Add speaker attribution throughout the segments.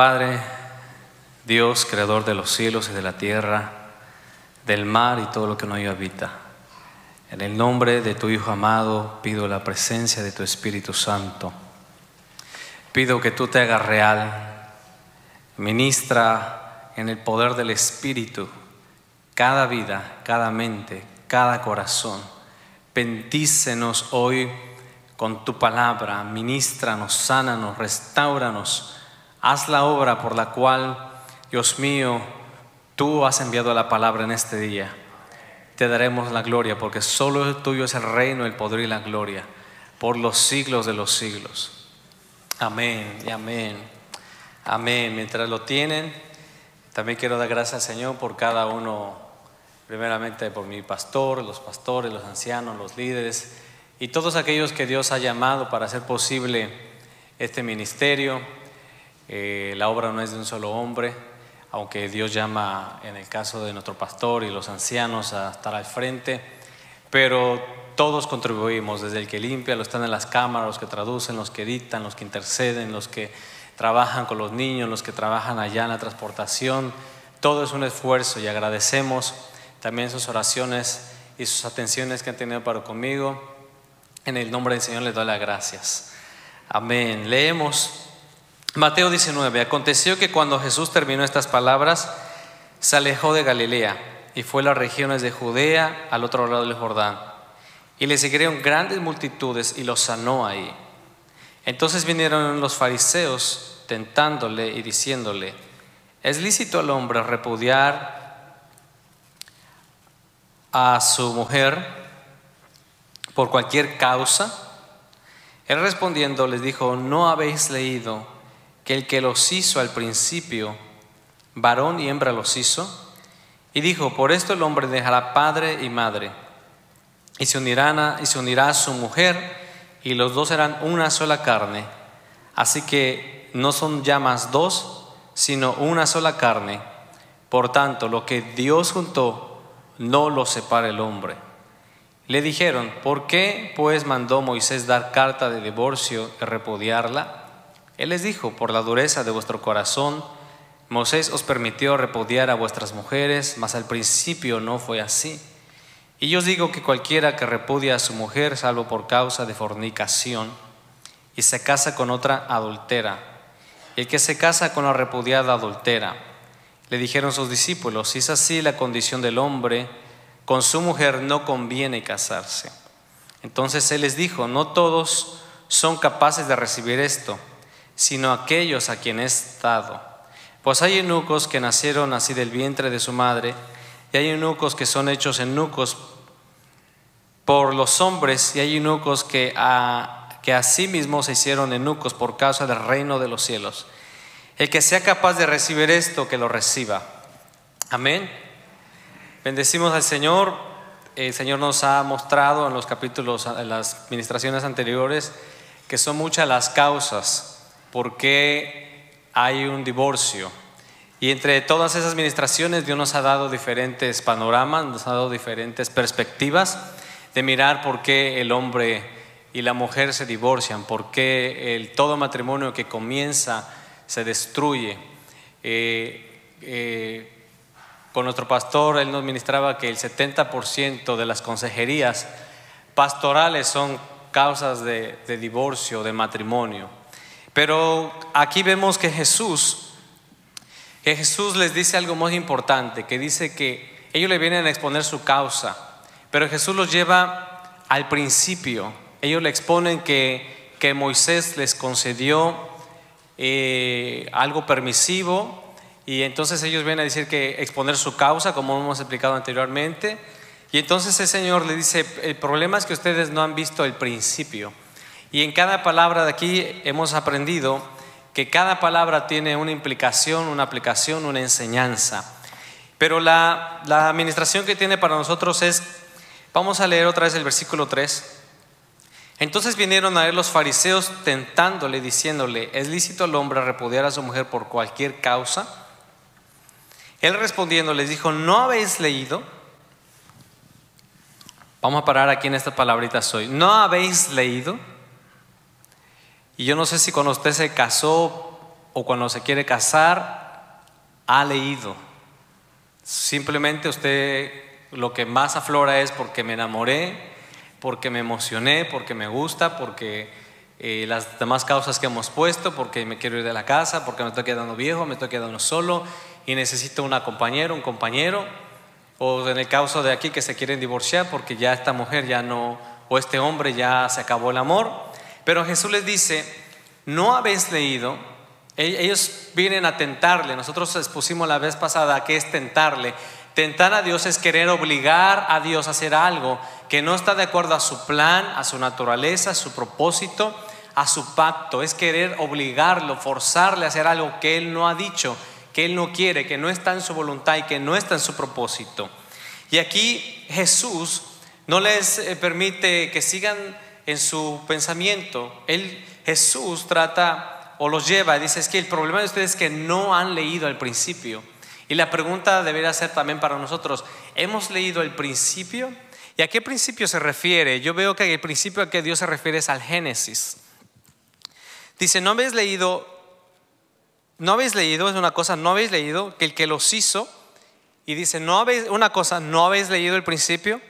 Speaker 1: Padre, Dios, creador de los cielos y de la tierra, del mar y todo lo que en ello habita. En el nombre de tu Hijo amado pido la presencia de tu Espíritu Santo. Pido que tú te hagas real, ministra en el poder del Espíritu cada vida, cada mente, cada corazón. Bendícenos hoy con tu palabra, ministranos, sánanos, restauranos. Haz la obra por la cual, Dios mío, tú has enviado la palabra en este día. Te daremos la gloria porque solo tuyo es el reino, el poder y la gloria por los siglos de los siglos. Amén y amén. Amén. Mientras lo tienen, también quiero dar gracias al Señor por cada uno, primeramente por mi pastor, los pastores, los ancianos, los líderes y todos aquellos que Dios ha llamado para hacer posible este ministerio. Eh, la obra no es de un solo hombre, aunque Dios llama en el caso de nuestro pastor y los ancianos a estar al frente, pero todos contribuimos, desde el que limpia, los que están en las cámaras, los que traducen, los que editan, los que interceden, los que trabajan con los niños, los que trabajan allá en la transportación. Todo es un esfuerzo y agradecemos también sus oraciones y sus atenciones que han tenido para conmigo. En el nombre del Señor les doy las gracias. Amén. Leemos Mateo 19. Aconteció que cuando Jesús terminó estas palabras, se alejó de Galilea y fue a las regiones de Judea al otro lado del Jordán. Y le siguieron grandes multitudes y los sanó ahí. Entonces vinieron los fariseos tentándole y diciéndole, ¿es lícito al hombre repudiar a su mujer por cualquier causa? Él respondiendo les dijo, ¿no habéis leído? Que el que los hizo al principio, varón y hembra los hizo, y dijo, por esto el hombre dejará padre y madre, y se, unirán a, y se unirá a su mujer, y los dos serán una sola carne. Así que no son ya más dos, sino una sola carne. Por tanto, lo que Dios juntó, no lo separa el hombre. Le dijeron, ¿por qué pues mandó Moisés dar carta de divorcio y repudiarla? Él les dijo, por la dureza de vuestro corazón, Moisés os permitió repudiar a vuestras mujeres, mas al principio no fue así. Y yo os digo que cualquiera que repudia a su mujer, salvo por causa de fornicación, y se casa con otra adultera, y el que se casa con la repudiada adultera, le dijeron sus discípulos, si es así la condición del hombre, con su mujer no conviene casarse. Entonces él les dijo, no todos son capaces de recibir esto sino aquellos a quienes es dado. Pues hay eunucos que nacieron así del vientre de su madre, y hay eunucos que son hechos eunucos por los hombres, y hay eunucos que a, que a sí mismos se hicieron eunucos por causa del reino de los cielos. El que sea capaz de recibir esto, que lo reciba. Amén. Bendecimos al Señor. El Señor nos ha mostrado en los capítulos, en las ministraciones anteriores, que son muchas las causas por qué hay un divorcio. Y entre todas esas administraciones Dios nos ha dado diferentes panoramas, nos ha dado diferentes perspectivas de mirar por qué el hombre y la mujer se divorcian, por qué el, todo matrimonio que comienza se destruye. Eh, eh, con nuestro pastor, él nos ministraba que el 70% de las consejerías pastorales son causas de divorcio, de matrimonio. Pero aquí vemos que Jesús, que Jesús les dice algo muy importante, que dice que ellos le vienen a exponer su causa, pero Jesús los lleva al principio. Ellos le exponen que, que Moisés les concedió eh, algo permisivo y entonces ellos vienen a decir que exponer su causa, como hemos explicado anteriormente. Y entonces el Señor le dice, el problema es que ustedes no han visto el principio. Y en cada palabra de aquí hemos aprendido que cada palabra tiene una implicación, una aplicación, una enseñanza. Pero la, administración que tiene para nosotros es, vamos a leer otra vez el versículo 3. Entonces vinieron a él los fariseos tentándole, diciéndole, ¿es lícito al hombre repudiar a su mujer por cualquier causa? Él respondiendo les dijo, ¿no habéis leído? Vamos a parar aquí en esta palabrita hoy. ¿No habéis leído? Y yo no sé si cuando usted se casó o cuando se quiere casar, ha leído. Simplemente usted lo que más aflora es porque me enamoré, porque me emocioné, porque me gusta, porque eh, las demás causas que hemos puesto, porque me quiero ir de la casa, porque me estoy quedando viejo, me estoy quedando solo y necesito una compañera, un compañero, o en el caso de aquí que se quieren divorciar porque ya esta mujer ya no, o este hombre ya se acabó el amor. Pero Jesús les dice, no habéis leído, e-, ellos vienen a tentarle, nosotros expusimos la vez pasada que es tentarle. Tentar a Dios es querer obligar a Dios a hacer algo que no está de acuerdo a su plan, a su naturaleza, a su propósito, a su pacto. Es querer obligarlo, forzarle a hacer algo que Él no ha dicho, que Él no quiere, que no está en su voluntad y que no está en su propósito. Y aquí Jesús no les eh, permite que sigan en su pensamiento. Él, Jesús trata o los lleva y dice, es que el problema de ustedes es que no han leído al principio. Y la pregunta debería ser también para nosotros, ¿hemos leído el principio? ¿Y a qué principio se refiere? Yo veo que el principio a que Dios se refiere es al Génesis. Dice, ¿no habéis leído? ¿No habéis leído? Es una cosa, ¿no habéis leído que el que los hizo? Y dice, ¿no habéis, una cosa, ¿no habéis leído el principio?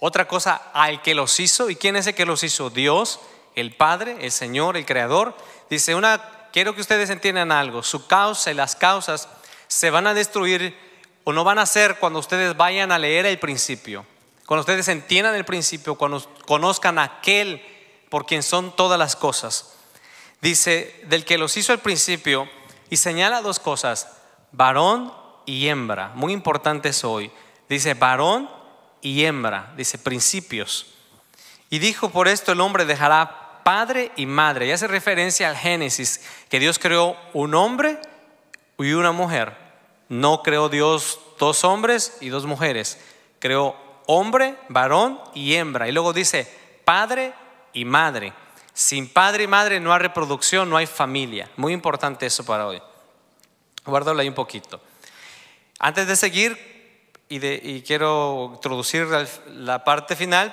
Speaker 1: Otra cosa, al que los hizo. ¿Y quién es el que los hizo? Dios, el Padre, el Señor, el Creador. Dice, una, quiero que ustedes entiendan algo. Su causa y las causas se van a destruir o no van a ser cuando ustedes vayan a leer el principio. Cuando ustedes entiendan el principio, cuando conozcan a aquel por quien son todas las cosas. Dice, del que los hizo al principio, y señala dos cosas, varón y hembra. Muy importantes hoy. Dice varón y hembra, dice principios. Y dijo, por esto el hombre dejará padre y madre. Y hace referencia al Génesis, que Dios creó un hombre y una mujer. No creó Dios dos hombres y dos mujeres. Creó hombre, varón y hembra. Y luego dice padre y madre. Sin padre y madre no hay reproducción, no hay familia. Muy importante eso para hoy. Guárdalo ahí un poquito. Antes de seguir, y, quiero introducir la parte final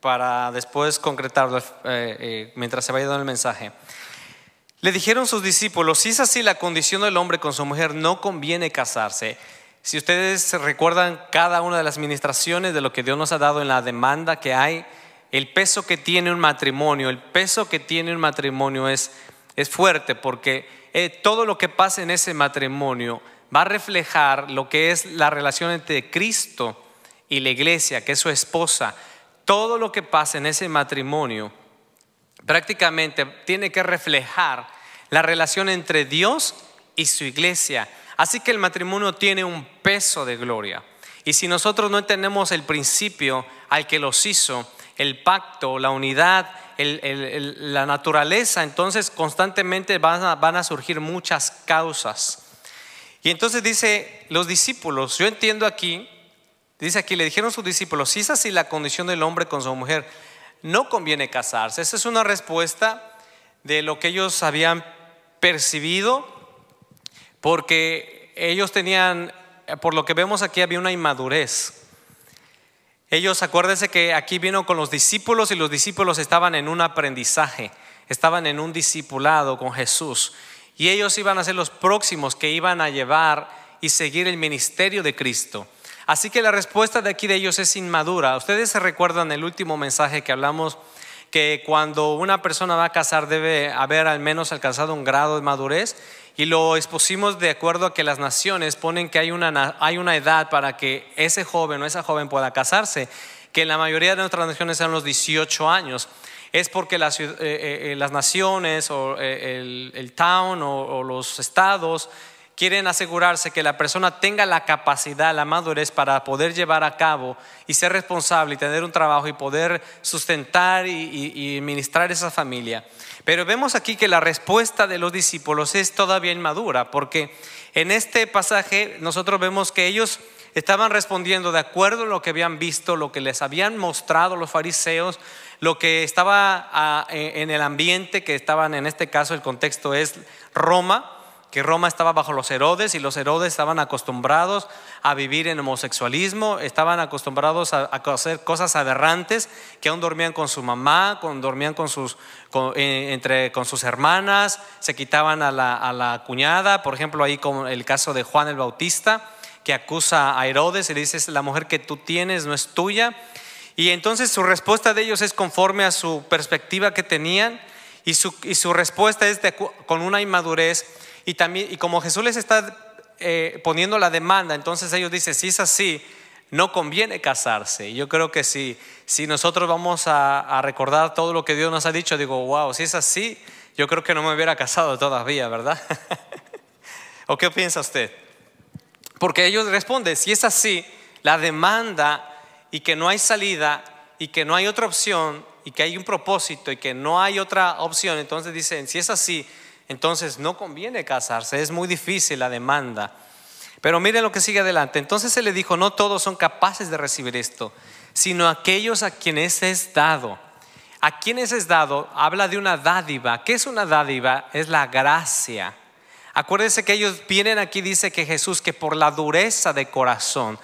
Speaker 1: para después concretarlo eh, eh, mientras se vaya dando el mensaje. Le dijeron sus discípulos, si es así la condición del hombre con su mujer, no conviene casarse. Si ustedes recuerdan cada una de las ministraciones de lo que Dios nos ha dado en la demanda que hay, el peso que tiene un matrimonio, el peso que tiene un matrimonio es, es fuerte porque eh, todo lo que pasa en ese matrimonio va a reflejar lo que es la relación entre Cristo y la iglesia, que es su esposa. Todo lo que pasa en ese matrimonio prácticamente tiene que reflejar la relación entre Dios y su iglesia. Así que el matrimonio tiene un peso de gloria. Y si nosotros no entendemos el principio al que los hizo, el pacto, la unidad, la naturaleza, entonces constantemente van a, van a surgir muchas causas. Y entonces dice los discípulos, yo entiendo aquí, dice aquí, le dijeron sus discípulos, si es así la condición del hombre con su mujer, no conviene casarse. Esa es una respuesta de lo que ellos habían percibido porque ellos tenían, por lo que vemos aquí, había una inmadurez. Ellos, acuérdense que aquí vino con los discípulos y los discípulos estaban en un aprendizaje, estaban en un discipulado con Jesús. Y ellos iban a ser los próximos que iban a llevar y seguir el ministerio de Cristo. Así que la respuesta de aquí de ellos es inmadura. Ustedes se recuerdan el último mensaje que hablamos que cuando una persona va a casar debe haber al menos alcanzado un grado de madurez y lo expusimos de acuerdo a que las naciones ponen que hay una, hay una edad para que ese joven o esa joven pueda casarse, que en la mayoría de nuestras naciones son los 18 años. Es porque las, eh, eh, eh, las naciones o el, el, town o, los estados quieren asegurarse que la persona tenga la capacidad, la madurez para poder llevar a cabo y ser responsable y tener un trabajo y poder sustentar y, y, y ministrar esa familia. Pero vemos aquí que la respuesta de los discípulos es todavía inmadura, porque en este pasaje nosotros vemos que ellos estaban respondiendo de acuerdo a lo que habían visto, lo que les habían mostrado los fariseos, lo que estaba ah, en el ambiente que estaban, en este caso el contexto es Roma, que Roma estaba bajo los Herodes y los Herodes estaban acostumbrados a vivir en homosexualismo, estaban acostumbrados a, hacer cosas aberrantes, que aún dormían con su mamá, con, dormían con sus, eh, entre, con sus hermanas, se quitaban a la, a la cuñada, por ejemplo ahí con el caso de Juan el Bautista, que acusa a Herodes y le dice, la mujer que tú tienes no es tuya. Y entonces su respuesta de ellos es conforme a su perspectiva que tenían y su, y su respuesta es con una inmadurez y, también, y como Jesús les está eh, poniendo la demanda, entonces ellos dicen, si es así, no conviene casarse. Yo creo que si, si nosotros vamos a, a, recordar todo lo que Dios nos ha dicho, digo, wow, si es así, yo creo que no me hubiera casado todavía, ¿verdad? ¿O qué piensa usted? Porque ellos responden, si es así, la demanda y que no hay salida y que no hay otra opción y que hay un propósito y que no hay otra opción, entonces dicen, si es así, entonces no conviene casarse, es muy difícil la demanda. Pero miren lo que sigue adelante. Entonces se le dijo, no todos son capaces de recibir esto, sino aquellos a quienes es dado. A quienes es dado habla de una dádiva. ¿Qué es una dádiva? Es la gracia. Acuérdense que ellos vienen aquí, dice que Jesús, que por la dureza de corazón,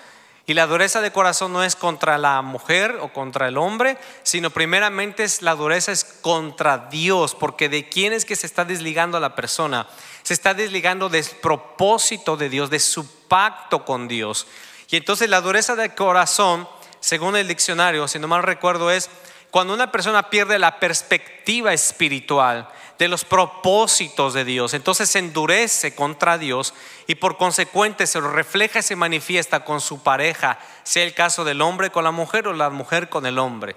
Speaker 1: y la dureza de corazón no es contra la mujer o contra el hombre, sino primeramente es la dureza es contra Dios, porque de quién es que se está desligando a la persona. Se está desligando del propósito de Dios, de su pacto con Dios. Y entonces la dureza de corazón, según el diccionario, si no mal recuerdo, es cuando una persona pierde la perspectiva espiritual de los propósitos de Dios, entonces se endurece contra Dios y por consecuente se refleja y se manifiesta con su pareja, sea el caso del hombre con la mujer o la mujer con el hombre.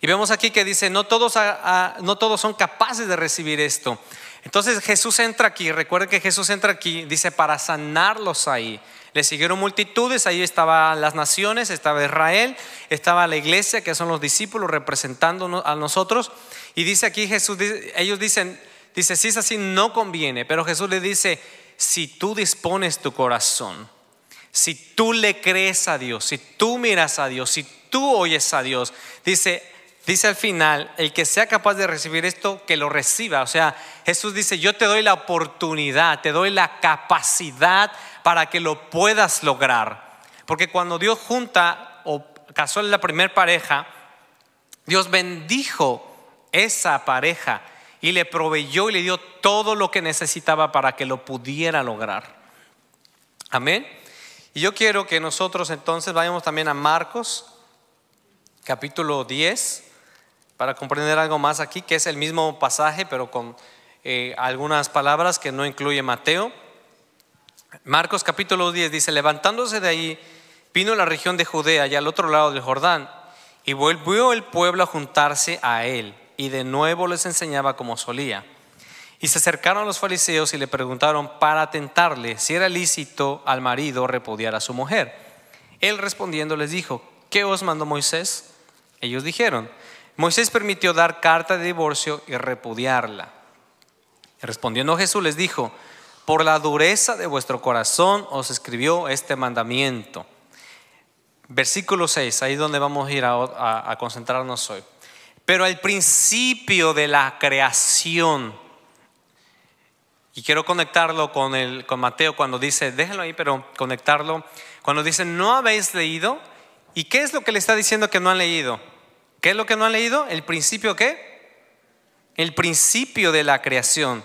Speaker 1: Y vemos aquí que dice, no todos, no todos son capaces de recibir esto. Entonces Jesús entra aquí, recuerde que Jesús entra aquí, dice, para sanarlos ahí. Le siguieron multitudes, ahí estaban las naciones, estaba Israel, estaba la iglesia, que son los discípulos representando a nosotros. Y dice aquí Jesús, ellos dicen, dice, si es así, no conviene, pero Jesús le dice, si tú dispones tu corazón, si tú le crees a Dios, si tú miras a Dios, si tú oyes a Dios, dice, dice al final, el que sea capaz de recibir esto, que lo reciba. O sea, Jesús dice, yo te doy la oportunidad, te doy la capacidad para que lo puedas lograr. Porque cuando Dios junta o casó la primera pareja, Dios bendijo esa pareja y le proveyó y le dio todo lo que necesitaba para que lo pudiera lograr. Amén. Y yo quiero que nosotros entonces vayamos también a Marcos, capítulo 10, para comprender algo más aquí, que es el mismo pasaje, pero con eh, algunas palabras que no incluye Mateo. Marcos capítulo 10 dice, levantándose de ahí, vino a la región de Judea y al otro lado del Jordán, y volvió el pueblo a juntarse a él, y de nuevo les enseñaba como solía. Y se acercaron los fariseos y le preguntaron para tentarle si era lícito al marido repudiar a su mujer. Él respondiendo les dijo, ¿qué os mandó Moisés? Ellos dijeron, Moisés permitió dar carta de divorcio y repudiarla. Respondiendo Jesús les dijo, por la dureza de vuestro corazón os escribió este mandamiento. Versículo 6, ahí donde vamos a ir a, concentrarnos hoy. Pero al principio de la creación, y quiero conectarlo con, el, con Mateo cuando dice, déjenlo ahí, pero conectarlo, cuando dice, no habéis leído, ¿y qué es lo que le está diciendo que no han leído? ¿Qué es lo que no han leído? ¿El principio qué? El principio de la creación.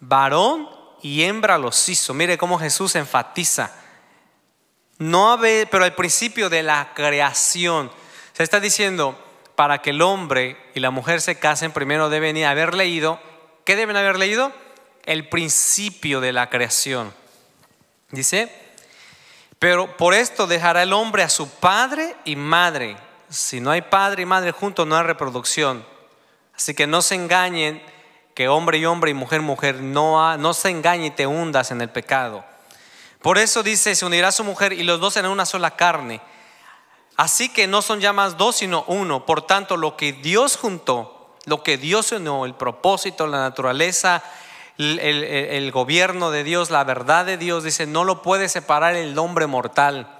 Speaker 1: Varón y hembra los hizo. Mire cómo Jesús enfatiza. No pero al principio de la creación. Se está diciendo, para que el hombre y la mujer se casen, primero deben haber leído. ¿Qué deben haber leído? El principio de la creación. Dice, pero por esto dejará el hombre a su padre y madre. Si no hay padre y madre juntos, no hay reproducción. Así que no se engañen que hombre y hombre y mujer, mujer, no, no se engañe y te hundas en el pecado. Por eso dice, se unirá su mujer y los dos serán una sola carne. Así que no son ya más dos, sino uno. Por tanto, lo que Dios juntó, lo que Dios unió, el propósito, la naturaleza, el, el, gobierno de Dios, la verdad de Dios, dice, no lo puede separar el hombre mortal.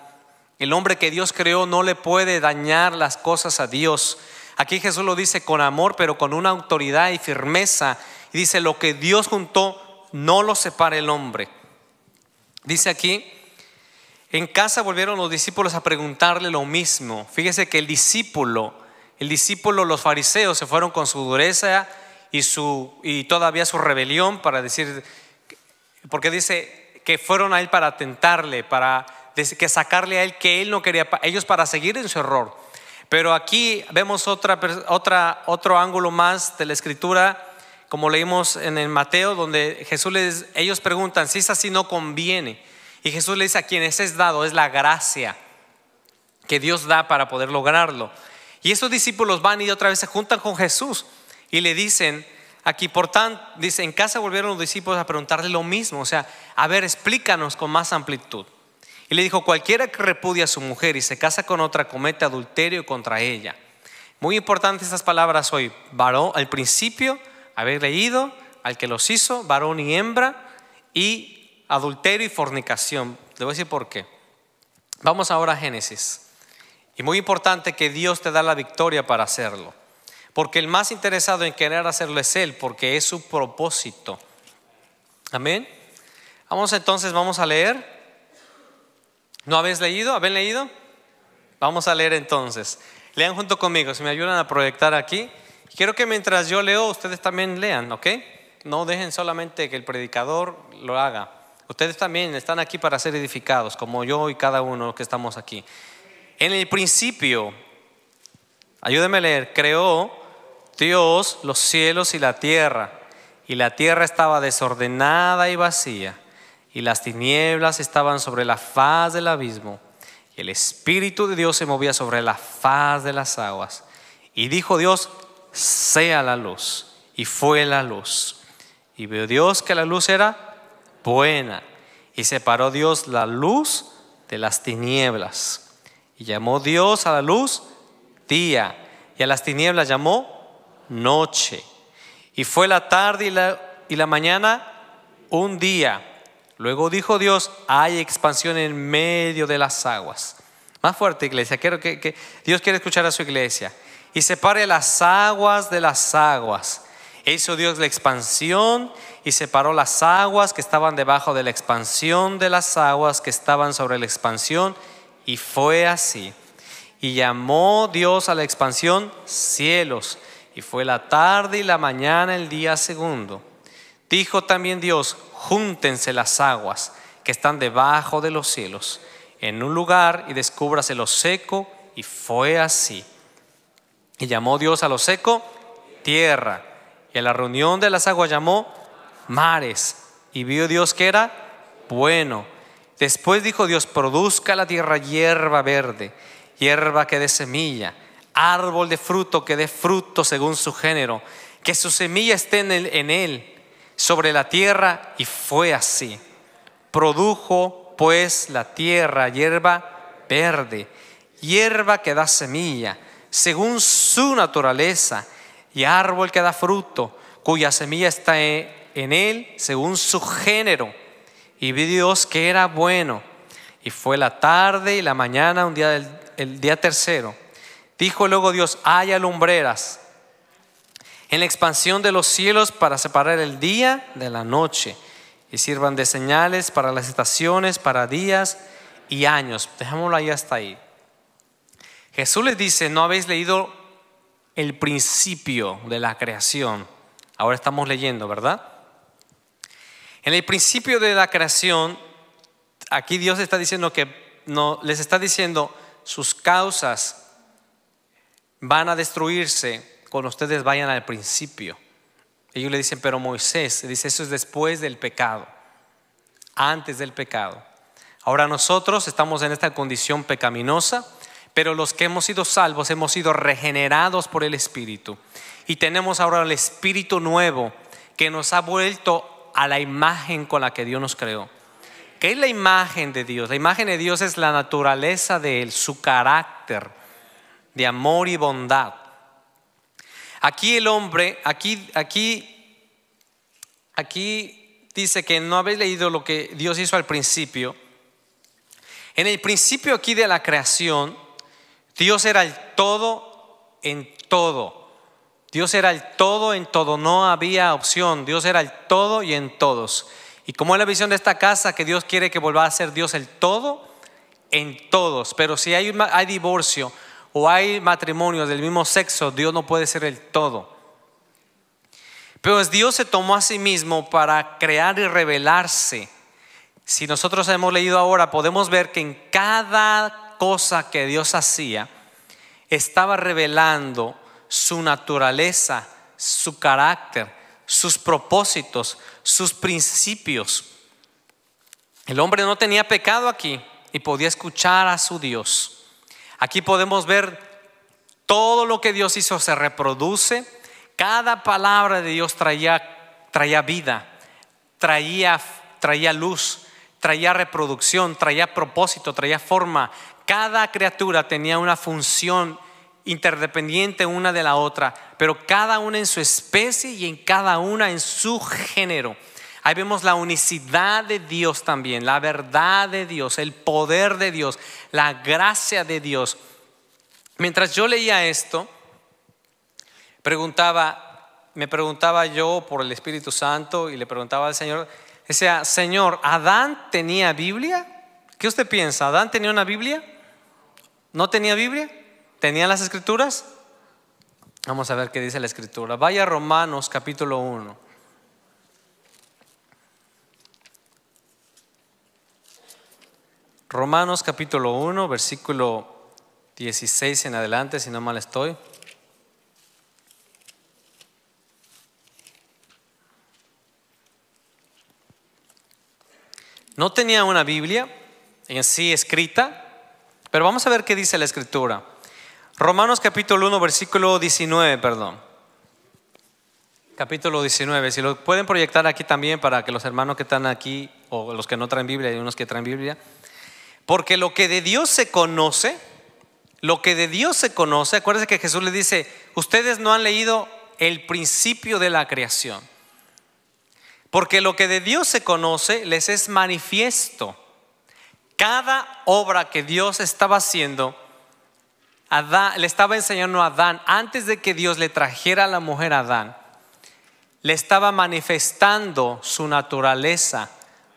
Speaker 1: El hombre que Dios creó no le puede dañar las cosas a Dios. Aquí Jesús lo dice con amor, pero con una autoridad y firmeza. Y dice, lo que Dios juntó, no los separe el hombre. Dice aquí, en casa volvieron los discípulos a preguntarle lo mismo. Fíjese que el discípulo, el discípulo, los fariseos se fueron con su dureza y, su, y todavía su rebelión para decir, porque dice que fueron a él para tentarle, para que sacarle a él que él no quería, ellos para seguir en su error. Pero aquí vemos otra, otra, otro ángulo más de la escritura, como leímos en el Mateo, donde Jesús les, ellos preguntan, si es así no conviene. Y Jesús le dice, a quienes es dado es la gracia que Dios da para poder lograrlo. Y esos discípulos van y otra vez se juntan con Jesús y le dicen, aquí por tanto, dice, en casa volvieron los discípulos a preguntarle lo mismo, o sea, a ver, explícanos con más amplitud. Y le dijo, cualquiera que repudia a su mujer y se casa con otra comete adulterio contra ella. Muy importante estas palabras hoy. Varón, al principio, haber leído, al que los hizo, varón y hembra, y adulterio y fornicación. Le voy a decir por qué. Vamos ahora a Génesis. Y muy importante que Dios te da la victoria para hacerlo. Porque el más interesado en querer hacerlo es Él, porque es su propósito. Amén. Vamos entonces, vamos a leer ¿No habéis leído? ¿Habéis leído? Vamos a leer entonces. Lean junto conmigo, si me ayudan a proyectar aquí. Quiero que mientras yo leo, ustedes también lean, ¿ok? No dejen solamente que el predicador lo haga. Ustedes también están aquí para ser edificados, como yo y cada uno que estamos aquí. En el principio, ayúdenme a leer, creó Dios los cielos y la tierra, y la tierra estaba desordenada y vacía y las tinieblas estaban sobre la faz del abismo, y el Espíritu de Dios se movía sobre la faz de las aguas. Y dijo Dios, sea la luz, y fue la luz. Y vio Dios que la luz era buena, y separó Dios la luz de las tinieblas. Y llamó Dios a la luz día, y a las tinieblas llamó noche. Y fue la tarde y la, y la mañana un día. Luego dijo Dios, hay expansión en medio de las aguas. Más fuerte, iglesia. Quiero que, Dios quiere escuchar a su iglesia. Y separe las aguas de las aguas. E hizo Dios la expansión y separó las aguas que estaban debajo de la expansión de las aguas que estaban sobre la expansión. Y fue así. Y llamó Dios a la expansión cielos. Y fue la tarde y la mañana el día segundo. Dijo también Dios, júntense las aguas que están debajo de los cielos en un lugar y descúbrase lo seco. Y fue así. Y llamó Dios a lo seco tierra. Y a la reunión de las aguas llamó mares. Y vio Dios que era bueno. Después dijo Dios, produzca la tierra hierba verde, hierba que dé semilla, árbol de fruto que dé fruto según su género, que su semilla esté en en él sobre la tierra y fue así. Produjo pues la tierra hierba verde, hierba que da semilla, según su naturaleza, y árbol que da fruto, cuya semilla está en él, según su género. Y vi Dios que era bueno. Y fue la tarde y la mañana, un día del el día tercero. Dijo luego Dios, haya lumbreras en la expansión de los cielos para separar el día de la noche y sirvan de señales para las estaciones, para días y años. Dejémoslo ahí hasta ahí. Jesús les dice, no habéis leído el principio de la creación. Ahora estamos leyendo, ¿verdad? En el principio de la creación, aquí Dios está diciendo que no, les está diciendo sus causas van a destruirse cuando ustedes vayan al principio. Ellos le dicen, pero Moisés, dice, eso es después del pecado, antes del pecado. Ahora nosotros estamos en esta condición pecaminosa, pero los que hemos sido salvos hemos sido regenerados por el Espíritu. Y tenemos ahora el Espíritu nuevo que nos ha vuelto a la imagen con la que Dios nos creó. ¿Qué es la imagen de Dios? La imagen de Dios es la naturaleza de Él, su carácter de amor y bondad. Aquí el hombre, aquí, aquí, aquí dice que no habéis leído lo que Dios hizo al principio. En el principio aquí de la creación, Dios era el todo en todo. Dios era el todo en todo, no había opción. Dios era el todo y en todos. Y como es la visión de esta casa, que Dios quiere que vuelva a ser Dios el todo en todos. Pero si hay, hay divorcio o hay matrimonios del mismo sexo, Dios no puede ser el todo. Pero Dios se tomó a sí mismo para crear y revelarse. Si nosotros hemos leído ahora, podemos ver que en cada cosa que Dios hacía, estaba revelando su naturaleza, su carácter, sus propósitos, sus principios. El hombre no tenía pecado aquí y podía escuchar a su Dios. Aquí podemos ver todo lo que Dios hizo se reproduce. Cada palabra de Dios traía, traía vida, traía, traía luz, traía reproducción, traía propósito, traía forma. Cada criatura tenía una función interdependiente una de la otra, pero cada una en su especie y en cada una en su género. Ahí vemos la unicidad de Dios también, la verdad de Dios, el poder de Dios, la gracia de Dios. Mientras yo leía esto, preguntaba, me preguntaba yo por el Espíritu Santo y le preguntaba al Señor, decía, Señor, ¿Adán tenía Biblia? ¿Qué usted piensa? ¿Adán tenía una Biblia? ¿No tenía Biblia? ¿Tenía las escrituras? Vamos a ver qué dice la escritura. Vaya a Romanos capítulo 1. Romanos capítulo 1, versículo 16 en adelante, si no mal estoy. No tenía una Biblia en sí escrita, pero vamos a ver qué dice la escritura. Romanos capítulo 1, versículo 19, perdón. Capítulo 19, si lo pueden proyectar aquí también para que los hermanos que están aquí o los que no traen Biblia, hay unos que traen Biblia, porque lo que de Dios se conoce, lo que de Dios se conoce, acuérdense que Jesús le dice, ustedes no han leído el principio de la creación, porque lo que de Dios se conoce les es manifiesto. Cada obra que Dios estaba haciendo, le estaba enseñando a Adán, antes de que Dios le trajera a la mujer a Adán, le estaba manifestando su naturaleza,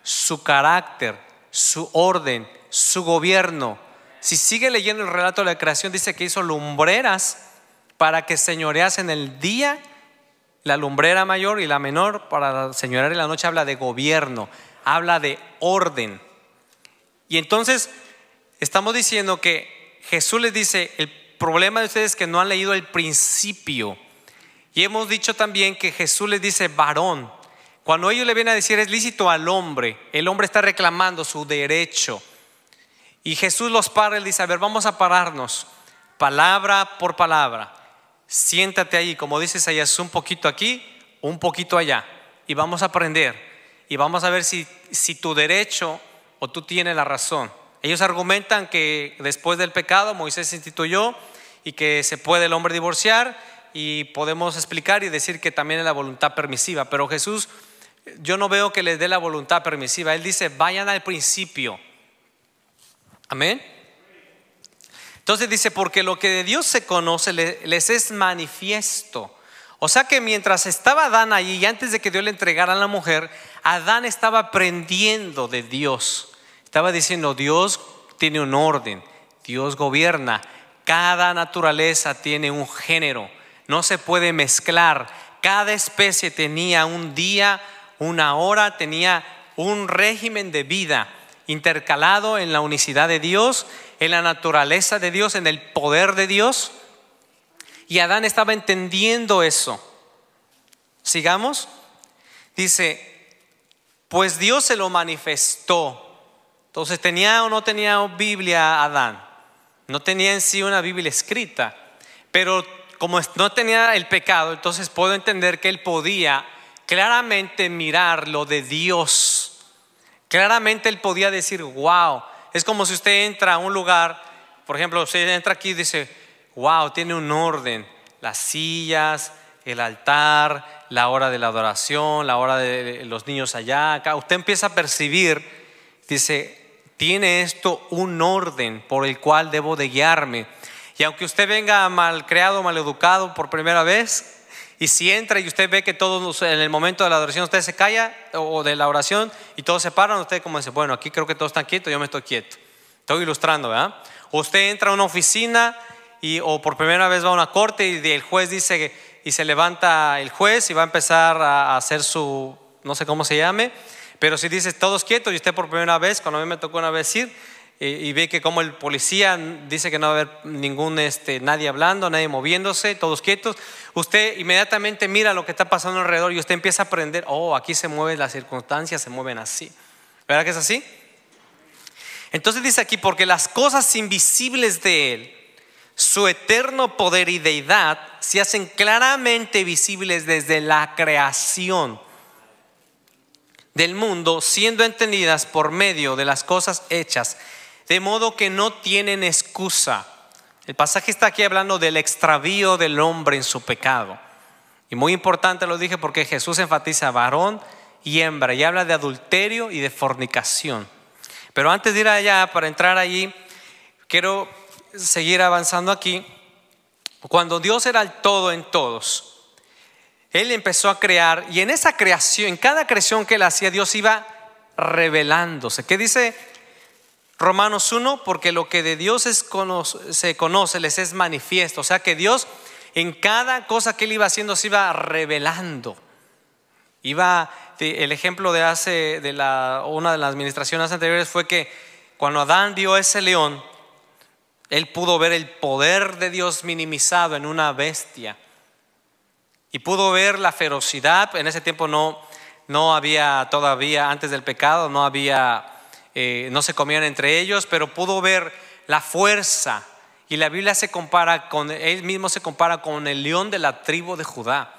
Speaker 1: su carácter, su orden, su gobierno. Si sigue leyendo el relato de la creación, dice que hizo lumbreras para que señoreasen el día, la lumbrera mayor y la menor para señorear en la noche. Habla de gobierno, habla de orden. Y entonces estamos diciendo que Jesús les dice, el problema de ustedes es que no han leído el principio. Y hemos dicho también que Jesús les dice varón. Cuando ellos le vienen a decir es lícito al hombre, el hombre está reclamando su derecho. Y Jesús los para y dice, a ver, vamos a pararnos, palabra por palabra. Siéntate ahí, como dices allá, un poquito aquí, un poquito allá. Y vamos a aprender. Y vamos a ver si, si tu derecho o tú tienes la razón. Ellos argumentan que después del pecado Moisés instituyó y que se puede el hombre divorciar y podemos explicar y decir que también es la voluntad permisiva, pero Jesús yo no veo que les dé la voluntad permisiva. Él dice, vayan al principio. Amén. Entonces dice, porque lo que de Dios se conoce les es manifiesto. O sea que mientras estaba Adán allí y antes de que Dios le entregara a la mujer, Adán estaba aprendiendo de Dios. Estaba diciendo, Dios tiene un orden, Dios gobierna, cada naturaleza tiene un género, no se puede mezclar, cada especie tenía un día, una hora, tenía un régimen de vida intercalado en la unicidad de Dios, en la naturaleza de Dios, en el poder de Dios. Y Adán estaba entendiendo eso. Sigamos. Dice, pues Dios se lo manifestó entonces, ¿tenía o no tenía Biblia Adán? No tenía en sí una Biblia escrita, pero como no tenía el pecado, entonces puedo entender que él podía claramente mirar lo de Dios. Claramente él podía decir, wow, es como si usted entra a un lugar, por ejemplo, usted entra aquí y dice, wow, tiene un orden, las sillas, el altar, la hora de la adoración, la hora de los niños allá. Usted empieza a percibir, dice, tiene esto un orden por el cual debo de guiarme. Y aunque usted venga mal creado, mal educado por primera vez, Y si entra y usted ve que todos en el momento de la adoración usted se calla o de la oración y todos se paran, usted como dice, bueno, aquí creo que todos están quietos, yo me estoy quieto. Estoy ilustrando, ¿verdad? O usted entra a una oficina y, o por primera vez va a una corte y el juez dice y se levanta el juez y va a empezar a hacer su, no sé cómo se llame, pero si dice todos quietos y usted por primera vez, cuando a mí me tocó una vez ir, y, ve que como el policía dice que no va a haber ningún, este, nadie hablando, nadie moviéndose, todos quietos, usted inmediatamente mira lo que está pasando alrededor y usted empieza a aprender, oh, aquí se mueven las circunstancias, se mueven así. ¿Verdad que es así? Entonces dice aquí, porque las cosas invisibles de Él, su eterno poder y deidad, se hacen claramente visibles desde la creación del mundo, siendo entendidas por medio de las cosas hechas de modo que no tienen excusa. El pasaje está aquí hablando del extravío del hombre en su pecado. Y muy importante lo dije porque Jesús enfatiza varón y hembra y habla de adulterio y de fornicación. Pero antes de ir allá, para entrar allí, quiero seguir avanzando aquí. Cuando Dios era el todo en todos, Él empezó a crear y en esa creación, en cada creación que Él hacía, Dios iba revelándose. ¿Qué dice Romanos 1, porque lo que de Dios se conoce les es manifiesto. O sea que Dios en cada cosa que él iba haciendo se iba revelando. Iba, el ejemplo de hace, de la, una de las administraciones anteriores fue que cuando Adán dio ese león, él pudo ver el poder de Dios minimizado en una bestia. Y pudo ver la ferocidad. En ese tiempo no, no había todavía, antes del pecado, no había eh, no se comían entre ellos, pero pudo ver la fuerza. Y la Biblia se compara con, él mismo se compara con el león de la tribu de Judá.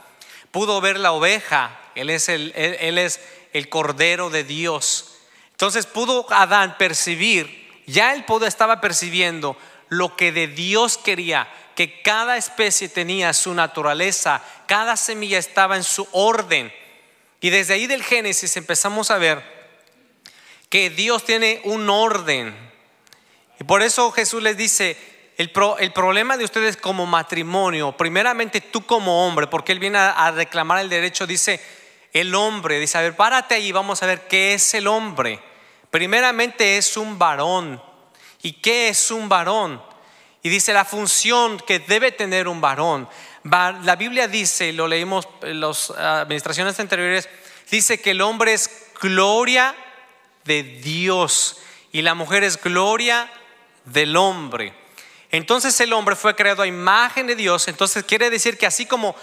Speaker 1: Pudo ver la oveja, él es el, él, es el cordero de Dios. Entonces pudo Adán percibir, ya él pudo, estaba percibiendo lo que de Dios quería, que cada especie tenía su naturaleza, cada semilla estaba en su orden. Y desde ahí del Génesis empezamos a ver que Dios tiene un orden. Y por eso Jesús les dice, el, problema de ustedes como matrimonio, primeramente tú como hombre, porque Él viene a, reclamar el derecho, dice el hombre, dice, a ver, párate ahí, vamos a ver qué es el hombre. Primeramente es un varón. ¿Y qué es un varón? Y dice la función que debe tener un varón. La Biblia dice, lo leímos en las administraciones anteriores, dice que el hombre es gloria de Dios y la mujer es gloria del hombre. Entonces el hombre fue creado a imagen de Dios, entonces quiere decir que así como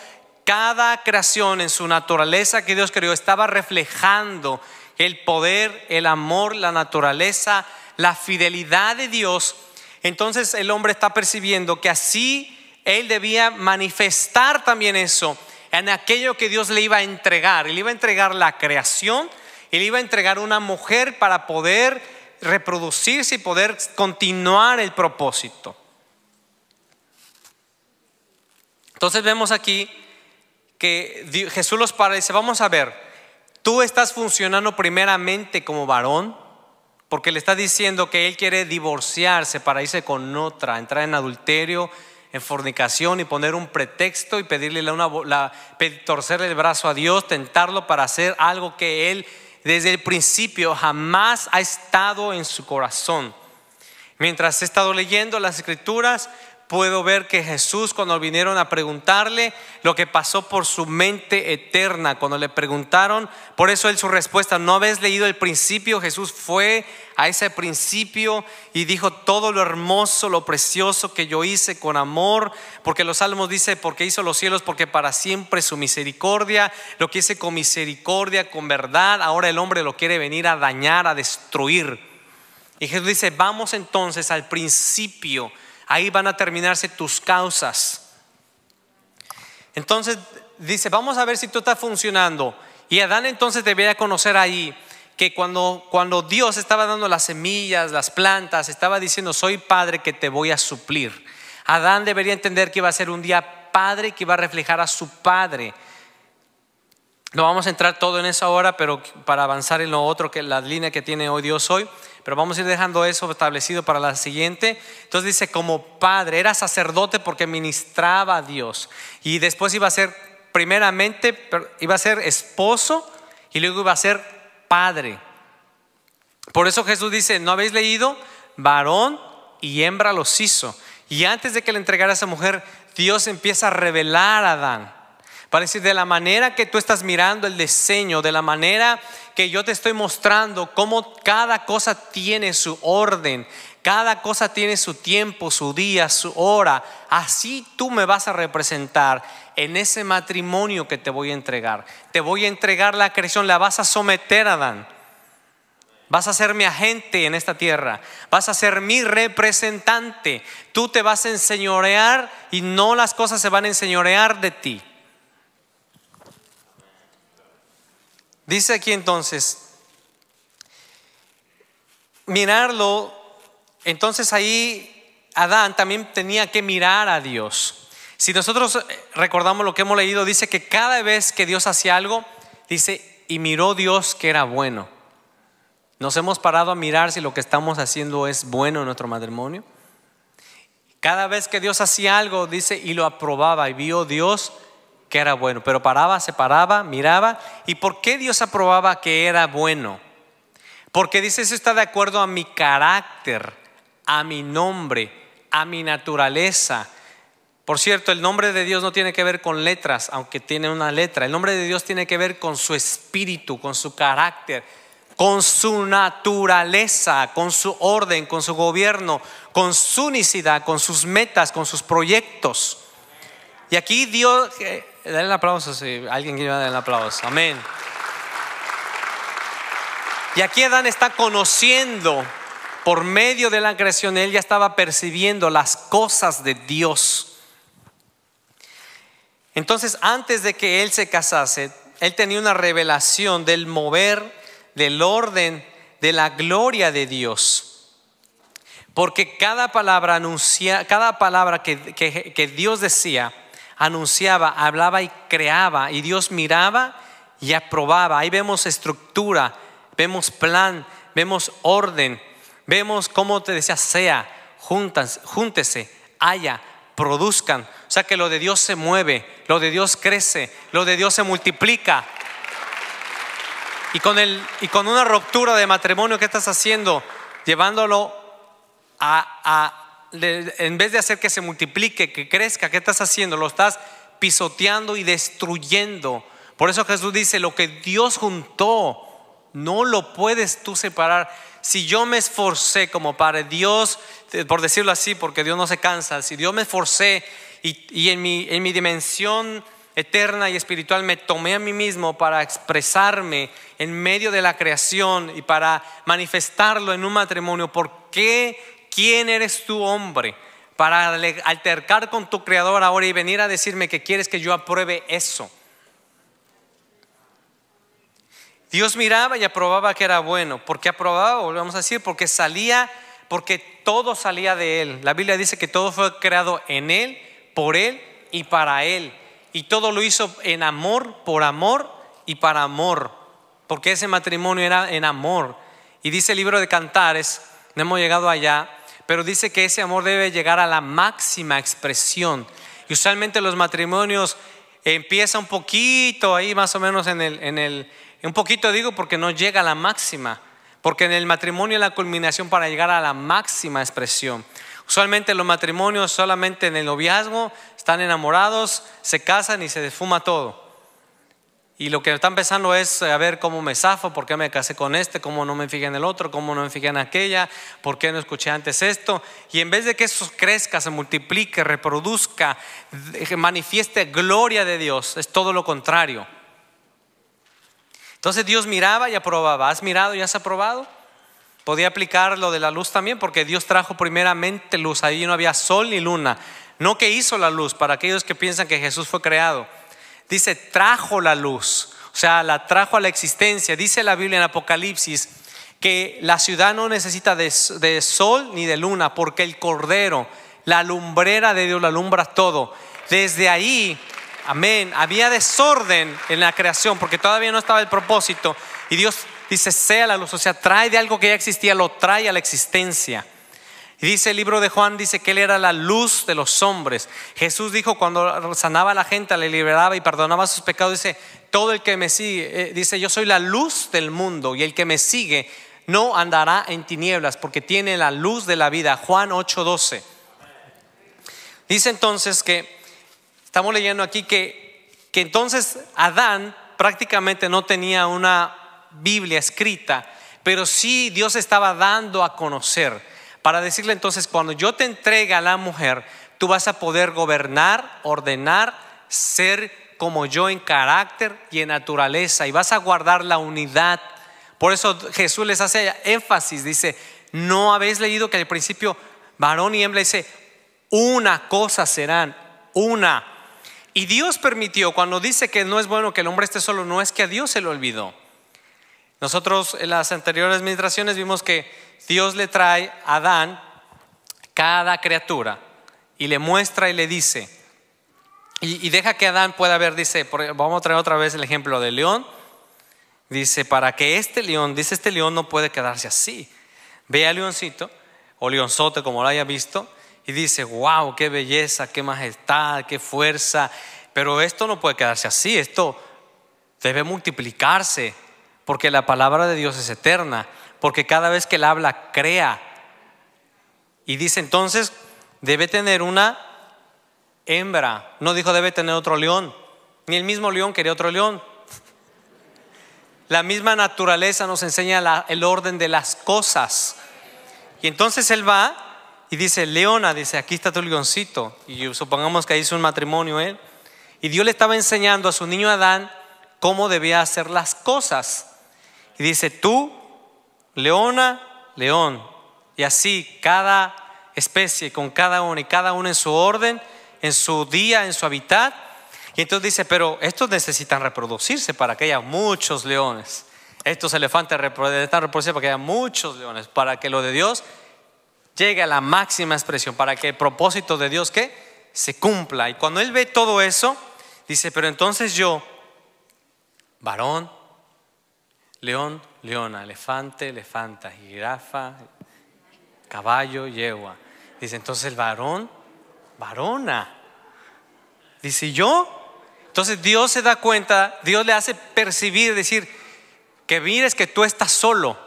Speaker 1: cada creación en su naturaleza que Dios creó estaba reflejando el poder, el amor, la naturaleza, la fidelidad de Dios, entonces el hombre está percibiendo que así él debía manifestar también eso en aquello que Dios le iba a entregar. Él iba a entregar la creación, él iba a entregar una mujer para poder reproducirse y poder continuar el propósito. Entonces vemos aquí que Jesús los para y dice, vamos a ver, tú estás funcionando primeramente como varón, porque le está diciendo que él quiere divorciarse para irse con otra, entrar en adulterio, en fornicación y poner un pretexto y pedirle torcerle el brazo a Dios, tentarlo para hacer algo que él desde el principio jamás ha estado en su corazón. Mientras he estado leyendo las escrituras, puedo ver que Jesús cuando vinieron a preguntarle lo que pasó por su mente eterna, cuando le preguntaron, por eso él su respuesta, ¿no habéis leído el principio? Jesús fue a ese principio y dijo todo lo hermoso, lo precioso que yo hice con amor, porque los salmos dice, porque hizo los cielos, porque para siempre su misericordia, lo que hice con misericordia, con verdad, ahora el hombre lo quiere venir a dañar, a destruir. Y Jesús dice, vamos entonces al principio ahí van a terminarse tus causas. Entonces dice, vamos a ver si tú estás funcionando. Y Adán entonces debía conocer ahí que cuando, cuando Dios estaba dando las semillas, las plantas, estaba diciendo, soy padre que te voy a suplir. Adán debería entender que iba a ser un día padre que iba a reflejar a su padre. No vamos a entrar todo en eso ahora, pero para avanzar en lo otro, que la línea que tiene hoy Dios hoy, pero vamos a ir dejando eso establecido para la siguiente. Entonces dice, como padre, era sacerdote porque ministraba a Dios y después iba a ser primeramente, iba a ser esposo y luego iba a ser padre. Por eso Jesús dice, ¿no habéis leído? Varón y hembra los hizo. Y antes de que le entregara a esa mujer, Dios empieza a revelar a Adán. Para decir, de la manera que tú estás mirando el diseño, de la manera que yo te estoy mostrando cómo cada cosa tiene su orden, cada cosa tiene su tiempo, su día, su hora. Así tú me vas a representar en ese matrimonio que te voy a entregar. Te voy a entregar la creación, la vas a someter, Adán. Vas a ser mi agente en esta tierra. Vas a ser mi representante. Tú te vas a enseñorear y no las cosas se van a enseñorear de ti. Dice aquí entonces, mirarlo, entonces ahí Adán también tenía que mirar a Dios. Si nosotros recordamos lo que hemos leído, dice que cada vez que Dios hacía algo, dice, y miró Dios que era bueno. Nos hemos parado a mirar si lo que estamos haciendo es bueno en nuestro matrimonio. Cada vez que Dios hacía algo, dice, y lo aprobaba, y vio Dios que era bueno, pero paraba, se paraba, miraba. ¿Y por qué Dios aprobaba que era bueno? Porque dice, eso está de acuerdo a mi carácter, a mi nombre, a mi naturaleza. Por cierto, el nombre de Dios no tiene que ver con letras, aunque tiene una letra. El nombre de Dios tiene que ver con su espíritu, con su carácter con su naturaleza, con su orden, con su gobierno, con su unicidad, con sus metas, con sus proyectos. Y aquí Dios, eh, dale el aplauso si alguien quiere dar el aplauso, amén. Y aquí Adán está conociendo por medio de la creación, él ya estaba percibiendo las cosas de Dios. Entonces, antes de que él se casase, él tenía una revelación del mover del orden de la gloria de Dios. Porque cada palabra anuncia, cada palabra que, que Dios decía, anunciaba, hablaba y creaba, y Dios miraba y aprobaba. Ahí vemos estructura, vemos plan, vemos orden, vemos cómo te decía, sea, juntas, júntese, haya, produzcan. O sea que lo de Dios se mueve, lo de Dios crece, lo de Dios se multiplica. Y con, el, y con una ruptura de matrimonio, ¿qué estás haciendo? Llevándolo a, en vez de hacer que se multiplique, que crezca, ¿qué estás haciendo? Lo estás pisoteando y destruyendo. Por eso Jesús dice, lo que Dios juntó, no lo puedes tú separar. Si yo me esforcé como para Dios, eh, por decirlo así, porque Dios no se cansa, si Dios me esforcé y, y en, mi, en mi dimensión eterna y espiritual me tomé a mí mismo para expresarme en medio de la creación y para manifestarlo en un matrimonio. ¿Por qué? ¿Quién eres tú, hombre? Para altercar con tu creador ahora y venir a decirme que quieres que yo apruebe eso. Dios miraba y aprobaba que era bueno. ¿Por qué aprobaba? Volvemos a decir, porque salía, porque todo salía de Él. La Biblia dice que todo fue creado en Él, por Él y para Él. Y todo lo hizo en amor, por amor y para amor porque ese matrimonio era en amor. Y dice el libro de Cantares, no hemos llegado allá, pero dice que ese amor debe llegar a la máxima expresión. Y usualmente los matrimonios empiezan un poquito ahí, más o menos en el, en el, un poquito digo porque no llega a la máxima, porque en el matrimonio es la culminación para llegar a la máxima expresión. Usualmente los matrimonios solamente en el noviazgo están enamorados, se casan y se desfuma todo. Y lo que están pensando es a ver cómo me zafo, por qué me casé con este, cómo no me fijé en el otro, cómo no me fijé en aquella, por qué no escuché antes esto. Y en vez de que eso crezca, se multiplique, reproduzca, manifieste gloria de Dios, es todo lo contrario. Entonces Dios miraba y aprobaba. ¿Has mirado y has aprobado? Podía aplicar lo de la luz también, porque Dios trajo primeramente luz. Ahí no había sol ni luna. No que hizo la luz, para aquellos que piensan que Jesús fue creado dice, trajo la luz, o sea, la trajo a la existencia. Dice la Biblia en Apocalipsis que la ciudad no necesita de, sol ni de luna, porque el Cordero, la lumbrera de Dios, la alumbra todo. Desde ahí, amén, había desorden en la creación, porque todavía no estaba el propósito. Y Dios dice, sea la luz, o sea, trae de algo que ya existía, lo trae a la existencia. Y dice el libro de Juan, dice que Él era la luz de los hombres. Jesús dijo cuando sanaba a la gente, le liberaba y perdonaba sus pecados, dice, todo el que me sigue, eh, dice, yo soy la luz del mundo y el que me sigue no andará en tinieblas porque tiene la luz de la vida. Juan 8:12. Dice entonces que, estamos leyendo aquí que, que entonces Adán prácticamente no tenía una Biblia escrita, pero sí Dios estaba dando a conocer para decirle entonces, cuando yo te entregue a la mujer, tú vas a poder gobernar, ordenar, ser como yo en carácter y en naturaleza y vas a guardar la unidad. Por eso Jesús les hace énfasis, dice, no habéis leído que al principio varón y hembra dice, una cosa serán, una. Y Dios permitió, cuando dice que no es bueno que el hombre esté solo, no es que a Dios se lo olvidó. Nosotros en las anteriores administraciones vimos que Dios le trae a Adán cada criatura y le muestra y le dice, y, deja que Adán pueda ver, dice, vamos a traer otra vez el ejemplo del león, dice, para que este león, dice, este león no puede quedarse así. Ve al leoncito, o leonzote como lo haya visto, y dice, wow, qué belleza, qué majestad, qué fuerza, pero esto no puede quedarse así, esto debe multiplicarse, porque la palabra de Dios es eterna, porque cada vez que él habla, crea. Y dice entonces, debe tener una hembra. No dijo debe tener otro león, ni el mismo león quería otro león. La misma naturaleza nos enseña el orden de las cosas. Y entonces él va y dice, Leona, dice, aquí está tu leoncito. Y supongamos que hizo un matrimonio él. Y Dios le estaba enseñando a su niño Adán cómo debía hacer las cosas. Y dice, tú, leona, león. Y así cada especie con cada uno y cada uno en su orden, en su día, en su hábitat. Y entonces dice, pero estos necesitan reproducirse para que haya muchos leones. Estos elefantes necesitan reproducirse para que haya muchos leones, para que lo de Dios llegue a la máxima expresión, para que el propósito de Dios que se cumpla. Y cuando él ve todo eso, dice, pero entonces yo, varón, León, leona, elefante, elefanta, jirafa, caballo, yegua. Dice, entonces el varón, varona. Dice, ¿yo? Entonces Dios se da cuenta, Dios le hace percibir, decir, que mires que tú estás solo.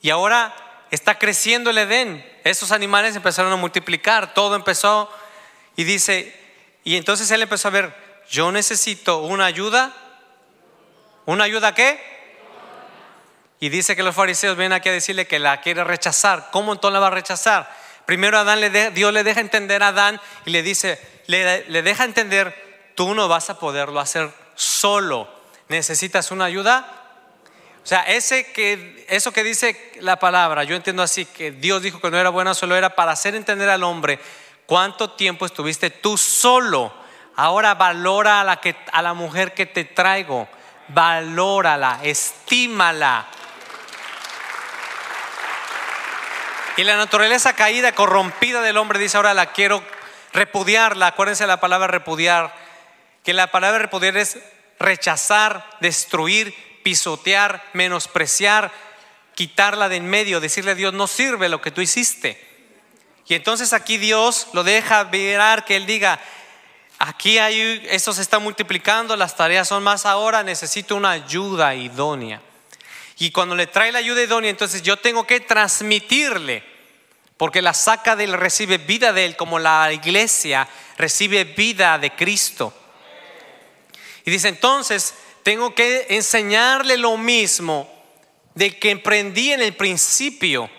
Speaker 1: Y ahora está creciendo el Edén. Esos animales empezaron a multiplicar, todo empezó. Y dice, y entonces él empezó a ver, yo necesito una ayuda. ¿Una ayuda qué? Y dice que los fariseos vienen aquí a decirle que la quiere rechazar. ¿Cómo entonces la va a rechazar? Primero Adán le Dios le deja entender a Adán y le dice, le, le deja entender, tú no vas a poderlo hacer solo. ¿Necesitas una ayuda? O sea, ese que, eso que dice la palabra, yo entiendo así, que Dios dijo que no era buena, solo era para hacer entender al hombre cuánto tiempo estuviste tú solo. Ahora valora a la, que, a la mujer que te traigo, valórala, estímala. Y la naturaleza caída, corrompida del hombre, dice ahora la quiero repudiarla. Acuérdense de la palabra repudiar, que la palabra repudiar es rechazar, destruir, pisotear, menospreciar, quitarla de en medio, decirle a Dios, no sirve lo que tú hiciste. Y entonces aquí Dios lo deja ver que Él diga, aquí hay, esto se está multiplicando, las tareas son más ahora, necesito una ayuda idónea. Y cuando le trae la ayuda idónea, entonces yo tengo que transmitirle, porque la saca de él, recibe vida de él, como la iglesia recibe vida de Cristo. Y dice, entonces tengo que enseñarle lo mismo de que emprendí en el principio.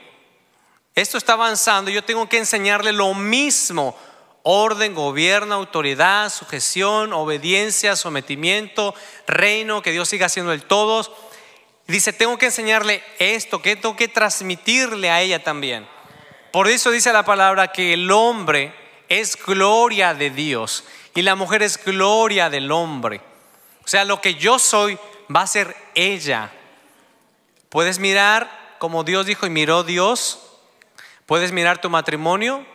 Speaker 1: Esto está avanzando, yo tengo que enseñarle lo mismo. Orden, gobierno, autoridad, sujeción, obediencia, sometimiento, reino, que Dios siga haciendo el todos dice, tengo que enseñarle esto, que tengo que transmitirle a ella también. Por eso dice la palabra que el hombre es gloria de Dios y la mujer es gloria del hombre. O sea, lo que yo soy va a ser ella. Puedes mirar como Dios dijo y miró Dios. Puedes mirar tu matrimonio.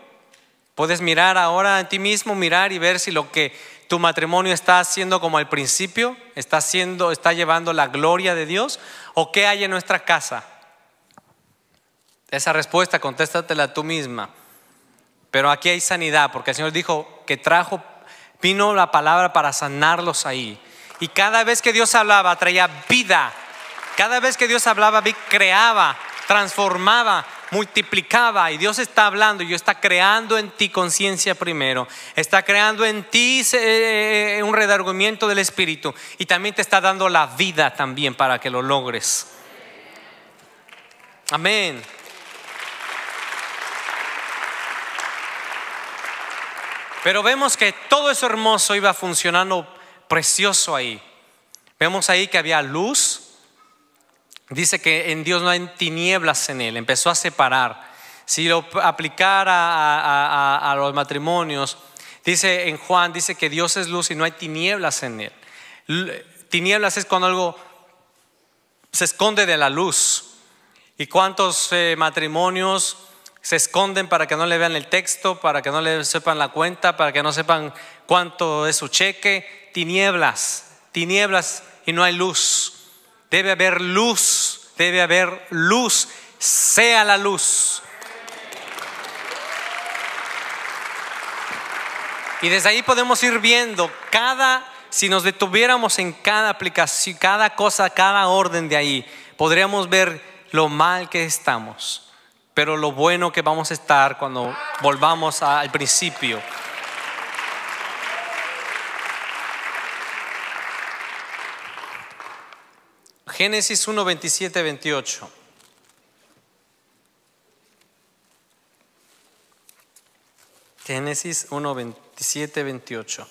Speaker 1: Puedes mirar ahora en ti mismo, mirar y ver si lo que tu matrimonio está haciendo como al principio, está haciendo, está llevando la gloria de Dios, o qué hay en nuestra casa. Esa respuesta, contéstatela tú misma. Pero aquí hay sanidad, porque el Señor dijo que trajo, vino la palabra para sanarlos ahí. Y cada vez que Dios hablaba, traía vida. Cada vez que Dios hablaba, creaba, transformaba, multiplicaba. Y Dios está hablando y está creando en ti conciencia primero. Está creando en ti eh, eh, un redargüimiento del Espíritu. Y también te está dando la vida también para que lo logres. Amén. Pero vemos que todo eso hermoso iba funcionando precioso ahí. Vemos ahí que había luz. Dice que en Dios no hay tinieblas en él. Empezó a separar. Si lo aplicara a, los matrimonios, dice en Juan, dice que Dios es luz y no hay tinieblas en él. Tinieblas es cuando algo se esconde de la luz. ¿Y cuántos eh, matrimonios se esconden para que no le vean el texto, para que no le sepan la cuenta, para que no sepan cuánto es su cheque? Tinieblas, tinieblas y no hay luz. Debe haber luz, debe haber luz, sea la luz. Y desde ahí podemos ir viendo cada, si nos detuviéramos en cada aplicación, cada cosa, cada orden de ahí, podríamos ver lo mal que estamos, pero lo bueno que vamos a estar cuando volvamos al principio. Génesis 1, 27, 28. Génesis 1, 27, 28.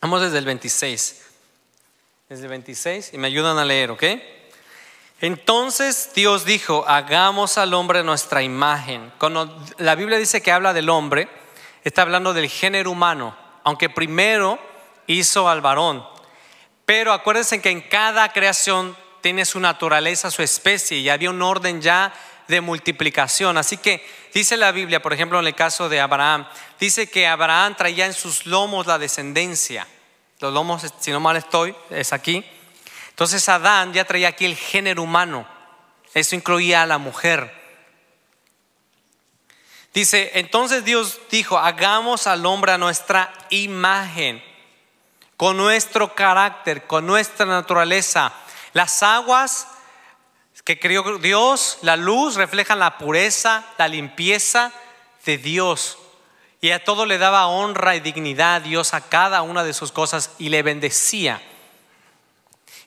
Speaker 1: Vamos desde el 26. Desde el 26 y me ayudan a leer, ¿ok? Entonces Dios dijo, hagamos al hombre nuestra imagen. La Biblia dice que habla del hombre, está hablando del género humano, aunque primero hizo al varón. Pero acuérdense que en cada creación tiene su naturaleza, su especie, y había un orden ya de multiplicación. Así que dice la Biblia, por ejemplo, en el caso de Abraham, dice que Abraham traía en sus lomos la descendencia. Los lomos, si no mal estoy, es aquí entonces Adán ya traía aquí el género humano. Eso incluía a la mujer. Dice, entonces Dios dijo, hagamos al hombre a nuestra imagen, con nuestro carácter, con nuestra naturaleza. Las aguas que creó Dios, la luz, reflejan la pureza, la limpieza de Dios. Y a todo le daba honra y dignidad a Dios a cada una de sus cosas y le bendecía.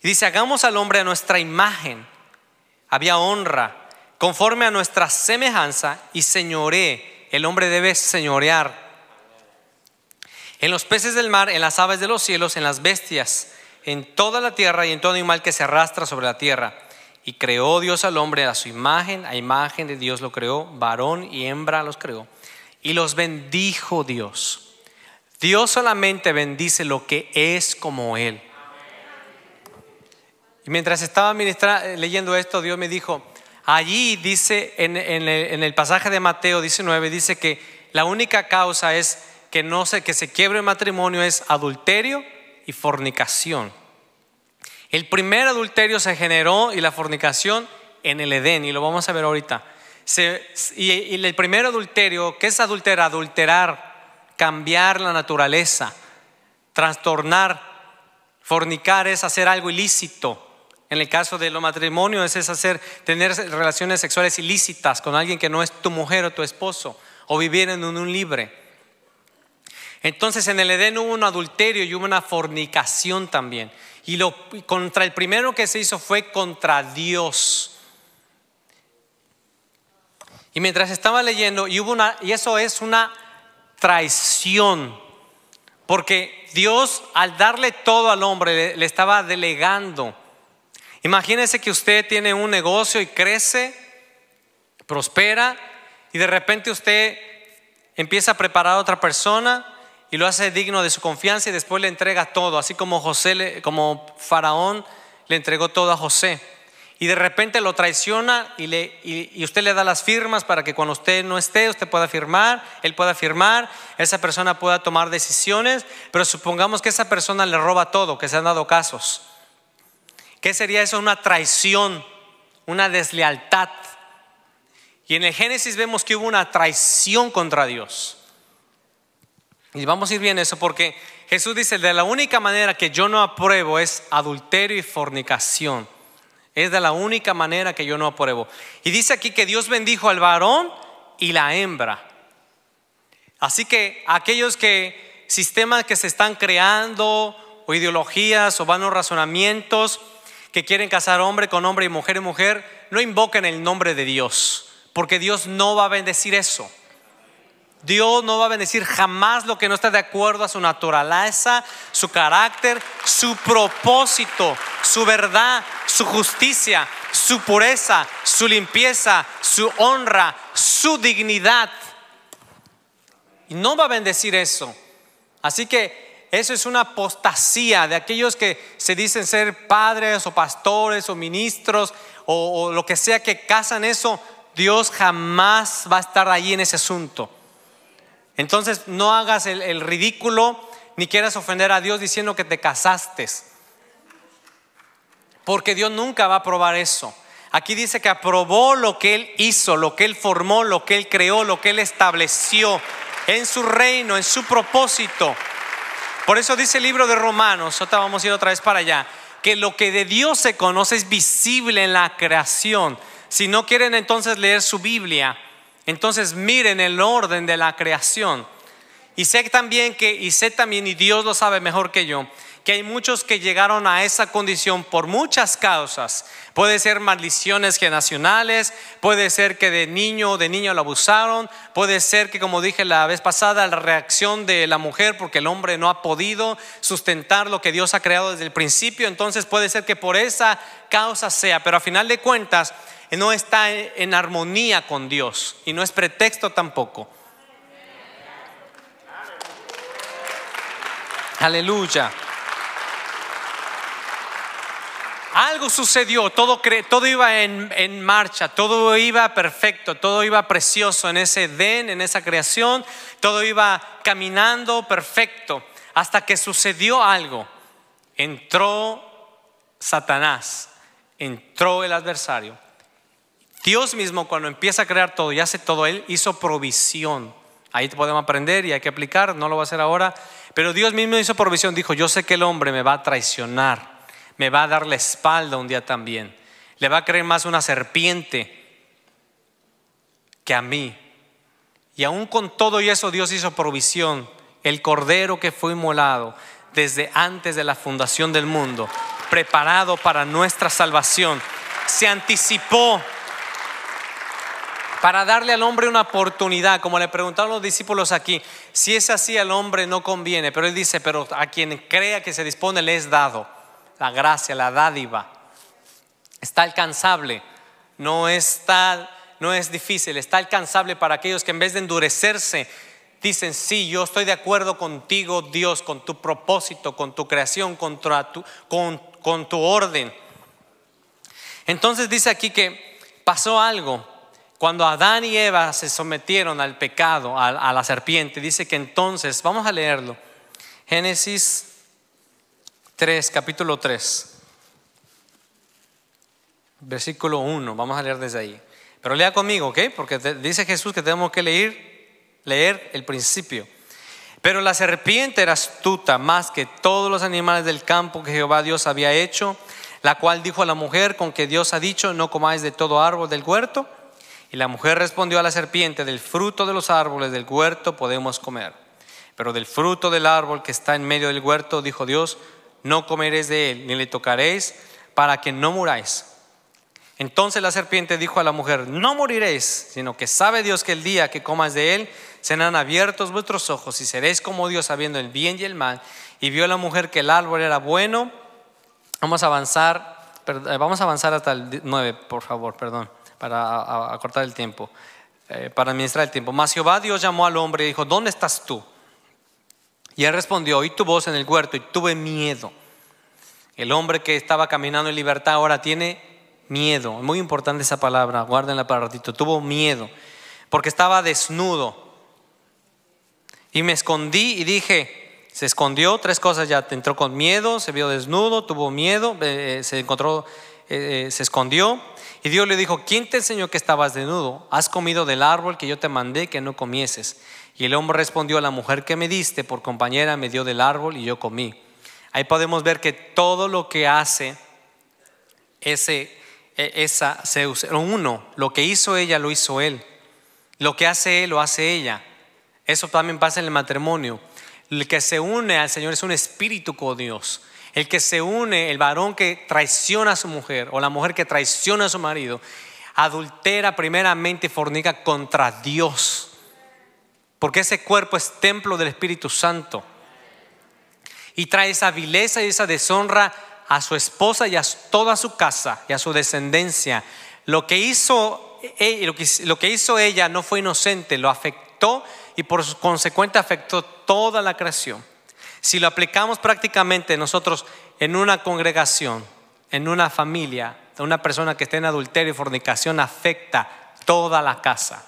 Speaker 1: Y dice, hagamos al hombre a nuestra imagen. Había honra, conforme a nuestra semejanza y señoré. El hombre debe señorear. En los peces del mar, en las aves de los cielos, en las bestias, en toda la tierra y en todo animal que se arrastra sobre la tierra. Y creó Dios al hombre a su imagen, a imagen de Dios lo creó, varón y hembra los creó. Y los bendijo Dios. Dios solamente bendice lo que es como Él. Y mientras estaba leyendo esto, Dios me dijo, allí dice, en, el, pasaje de Mateo 19, dice que la única causa es que no se, que se quiebre el matrimonio es adulterio y fornicación. El primer adulterio se generó y la fornicación en el Edén, y lo vamos a ver ahorita. y, el primer adulterio, ¿qué es adulterar? Adulterar, cambiar la naturaleza, trastornar. Fornicar es hacer algo ilícito. En el caso de los matrimonios es hacer, tener relaciones sexuales ilícitas con alguien que no es tu mujer o tu esposo, o vivir en un libre. Entonces en el Edén hubo un adulterio y hubo una fornicación también. Y lo, contra el primero que se hizo fue contra Dios. Y mientras estaba leyendo, y, hubo una, y eso es una traición, porque Dios al darle todo al hombre le estaba delegando Imagínese que usted tiene un negocio y crece, prospera, y de repente usted empieza a preparar a otra persona y lo hace digno de su confianza y después le entrega todo, así como José, como Faraón le entregó todo a José. Y de repente lo traiciona y, le, y, usted le da las firmas para que cuando usted no esté, usted pueda firmar, él pueda firmar, esa persona pueda tomar decisiones, pero supongamos que esa persona le roba todo, que se han dado casos. ¿Qué sería eso? Una traición, una deslealtad. Y Y en el Génesis vemos que hubo una traición contra Dios. Y vamos a ir bien eso porque Jesús dice, de la única manera que yo no apruebo es adulterio y fornicación. Es de la única manera que yo no apruebo. Y dice aquí que Dios bendijo al varón y la hembra. Así que aquellos que sistemas que se están creando o ideologías o vanos razonamientos que quieren casar hombre con hombre y mujer y mujer, no invoquen el nombre de Dios, porque Dios no va a bendecir eso. Dios no va a bendecir jamás lo que no está de acuerdo a su naturaleza, su carácter, su propósito, su verdad, su justicia, su pureza, su limpieza, su honra, su dignidad. Y no va a bendecir eso. Así que eso es una apostasía de aquellos que se dicen ser padres o pastores o ministros o, lo que sea que casan eso. Dios jamás va a estar ahí en ese asunto. Entonces no hagas el, ridículo ni quieras ofender a Dios diciendo que te casaste. Porque Dios nunca va a aprobar eso. Aquí dice que aprobó lo que Él hizo, lo que Él formó, lo que Él creó, lo que Él estableció en su reino, en su propósito. Por eso dice el libro de Romanos, ahora vamos a ir otra vez para allá, que lo que de Dios se conoce es visible en la creación. Si no quieren entonces leer su Biblia, entonces miren el orden de la creación. Y sé también que, y sé también, y Dios lo sabe mejor que yo, que hay muchos que llegaron a esa condición por muchas causas. Puede ser maldiciones generacionales, puede ser que de niño o de niño lo abusaron, puede ser que, como dije la vez pasada, la reacción de la mujer porque el hombre no ha podido sustentar lo que Dios ha creado desde el principio. Entonces puede ser que por esa causa sea, pero a final de cuentas no está en armonía con Dios y no es pretexto tampoco. Aleluya. Algo sucedió, todo, todo iba en, en, marcha, todo iba perfecto, todo iba precioso en ese den, en esa creación, todo iba caminando perfecto, hasta que sucedió algo. Entró Satanás, entró el adversario Dios mismo cuando empieza a crear todo y hace todo, Él hizo provisión. Ahí podemos aprender y hay que aplicar, no lo va a hacer ahora. Pero Dios mismo hizo provisión, dijo, yo sé que el hombre me va a traicionar, me va a dar la espalda un día también. Le va a creer más una serpiente que a mí. Y aún con todo y eso Dios hizo provisión. El cordero que fue inmolado desde antes de la fundación del mundo, preparado para nuestra salvación, se anticipó para darle al hombre una oportunidad, como le preguntaron los discípulos aquí, si es así al hombre no conviene, pero él dice, pero a quien crea que se dispone le es dado la gracia, la dádiva. Está alcanzable, no está no es difícil, está alcanzable para aquellos que en vez de endurecerse dicen, sí, yo estoy de acuerdo contigo, Dios, con tu propósito, con tu creación, con tu, con, con tu orden. Entonces dice aquí que pasó algo cuando Adán y Eva se sometieron al pecado, a, la serpiente, dice que entonces, vamos a leerlo, Génesis 3, capítulo 3, versículo 1, vamos a leer desde ahí. Pero lea conmigo, ¿ok? Porque dice Jesús que tenemos que leer, leer el principio. Pero la serpiente era astuta más que todos los animales del campo que Jehová Dios había hecho, la cual dijo a la mujer con que Dios ha dicho, no comáis de todo árbol del huerto. Y la mujer respondió a la serpiente, del fruto de los árboles del huerto podemos comer. Pero del fruto del árbol que está en medio del huerto, dijo Dios, no comeréis de él, ni le tocaréis, para que no muráis. Entonces la serpiente dijo a la mujer, no moriréis, sino que sabe Dios que el día que comas de él, serán abiertos vuestros ojos y seréis como Dios sabiendo el bien y el mal. Y vio la mujer que el árbol era bueno. Vamos a avanzar, eh, vamos a avanzar hasta el 9, por favor, perdón para acortar el tiempo, eh, para administrar el tiempo. Mas Jehová Dios llamó al hombre y dijo, ¿dónde estás tú? Y él respondió, oí tu voz en el huerto y tuve miedo. El hombre que estaba caminando en libertad ahora tiene miedo. Muy importante esa palabra, guárdenla para ratito. Tuvo miedo porque estaba desnudo. Y me escondí y dije, se escondió, tres cosas ya, entró con miedo, se vio desnudo, tuvo miedo, eh, se encontró, eh, se escondió Y Dios le dijo, ¿quién te enseñó que estabas desnudo? ¿Has comido del árbol que yo te mandé que no comieses? Y el hombre respondió, la mujer que me diste por compañera me dio del árbol y yo comí. Ahí podemos ver que todo lo que hace ese, e, esa uno, lo que hizo ella lo hizo él. Lo que hace él lo hace ella. Eso también pasa en el matrimonio. El que se une al Señor es un espíritu con Dios. El que se une, el varón que traiciona a su mujer o la mujer que traiciona a su marido, adultera primeramente y fornica contra Dios. Porque ese cuerpo es templo del Espíritu Santo. Y trae esa vileza y esa deshonra a su esposa y a toda su casa y a su descendencia. Lo que hizo, e, lo que hizo ella no fue inocente, lo afectó y por consecuente afectó toda la creación. Si lo aplicamos prácticamente nosotros en una congregación, en una familia, una persona que esté en adulterio y fornicación, afecta toda la casa,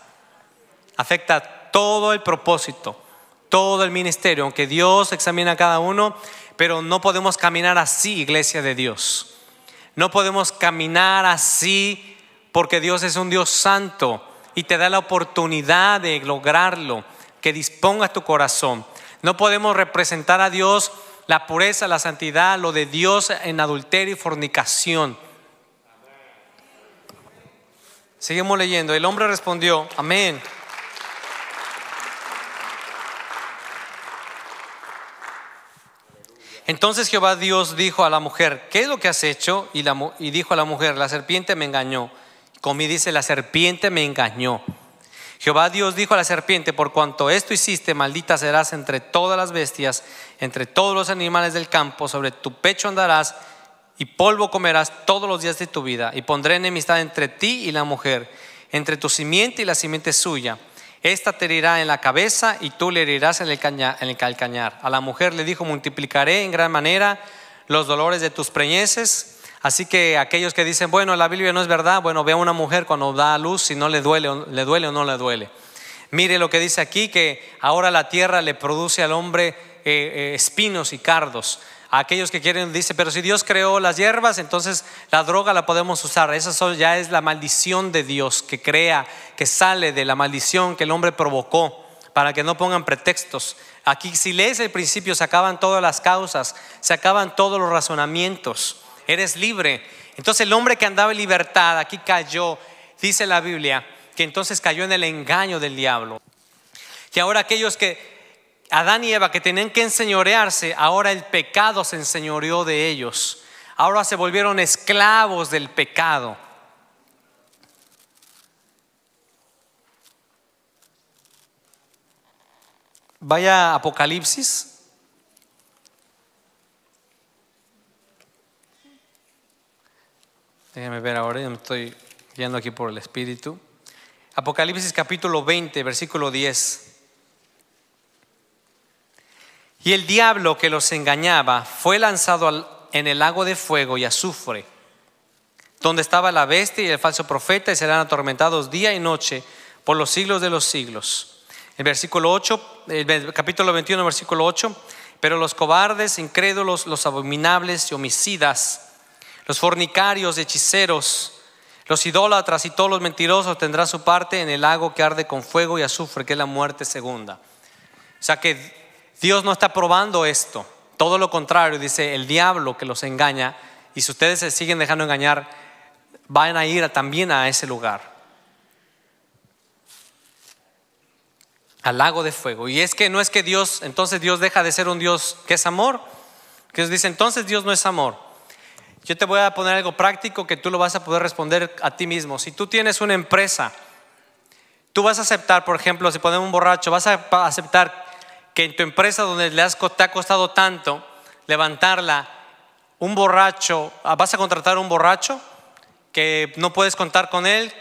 Speaker 1: afecta todo el propósito, todo el ministerio, aunque Dios examina a cada uno, pero no podemos caminar así, iglesia de Dios. No podemos caminar así porque Dios es un Dios santo y te da la oportunidad de lograrlo, que dispongas tu corazón. No podemos representar a Dios la pureza, la santidad, lo de Dios en adulterio y fornicación. Seguimos leyendo. El hombre respondió, amén. Entonces Jehová Dios dijo a la mujer, ¿qué es lo que has hecho? Y, y dijo a la mujer, la serpiente me engañó. Comí dice, la serpiente me engañó. Jehová Dios dijo a la serpiente, por cuanto esto hiciste, maldita serás entre todas las bestias, entre todos los animales del campo, sobre tu pecho andarás y polvo comerás todos los días de tu vida. Y pondré enemistad entre ti y la mujer, entre tu simiente y la simiente suya. Esta te herirá en la cabeza y tú le herirás en el, en el calcañar. A la mujer le dijo, multiplicaré en gran manera los dolores de tus preñeces Así que aquellos que dicen, bueno, la Biblia no es verdad, bueno, ve a una mujer cuando da a luz si no le duele, le duele o no le duele. Mire lo que dice aquí, que ahora la tierra le produce al hombre eh, eh, espinos y cardos. Aquellos que quieren, dice, pero si Dios creó las hierbas, entonces la droga la podemos usar. Esa ya es la maldición de Dios que crea, que sale de la maldición que el hombre provocó, para que no pongan pretextos. Aquí si lees el principio se acaban todas las causas, se acaban todos los razonamientos eres libre. Entonces el hombre que andaba en libertad aquí cayó, dice la Biblia, que entonces cayó en el engaño del diablo. Y ahora aquellos que, Adán y Eva, que tenían que enseñorearse, ahora el pecado se enseñoreó de ellos. Ahora se volvieron esclavos del pecado. Vaya Apocalipsis Déjenme ver ahora, yo me estoy guiando aquí por el Espíritu. Apocalipsis capítulo 20, versículo 10. Y el diablo que los engañaba fue lanzado en el lago de fuego y azufre, donde estaba la bestia y el falso profeta y serán atormentados día y noche por los siglos de los siglos. El versículo 8, el capítulo 21, versículo 8, pero los cobardes, incrédulos, los abominables y homicidas, los fornicarios, hechiceros, los idólatras y todos los mentirosos tendrán su parte en el lago que arde con fuego y azufre, que es la muerte segunda. O sea que Dios no está probando esto. Todo lo contrario, dice el diablo que los engaña. Y si ustedes se siguen dejando engañar, van a ir también a ese lugar. Al lago de fuego. Y es que no es que Dios, entonces Dios deja de ser un Dios que es amor. Que dice, entonces Dios no es amor. Yo te voy a poner algo práctico que tú lo vas a poder responder a ti mismo. Si tú tienes una empresa, tú vas a aceptar, por ejemplo, si ponemos un borracho, vas a aceptar que en tu empresa donde le has, te ha costado tanto levantarla, un borracho, ah, vas a contratar un borracho que no puedes contar con él,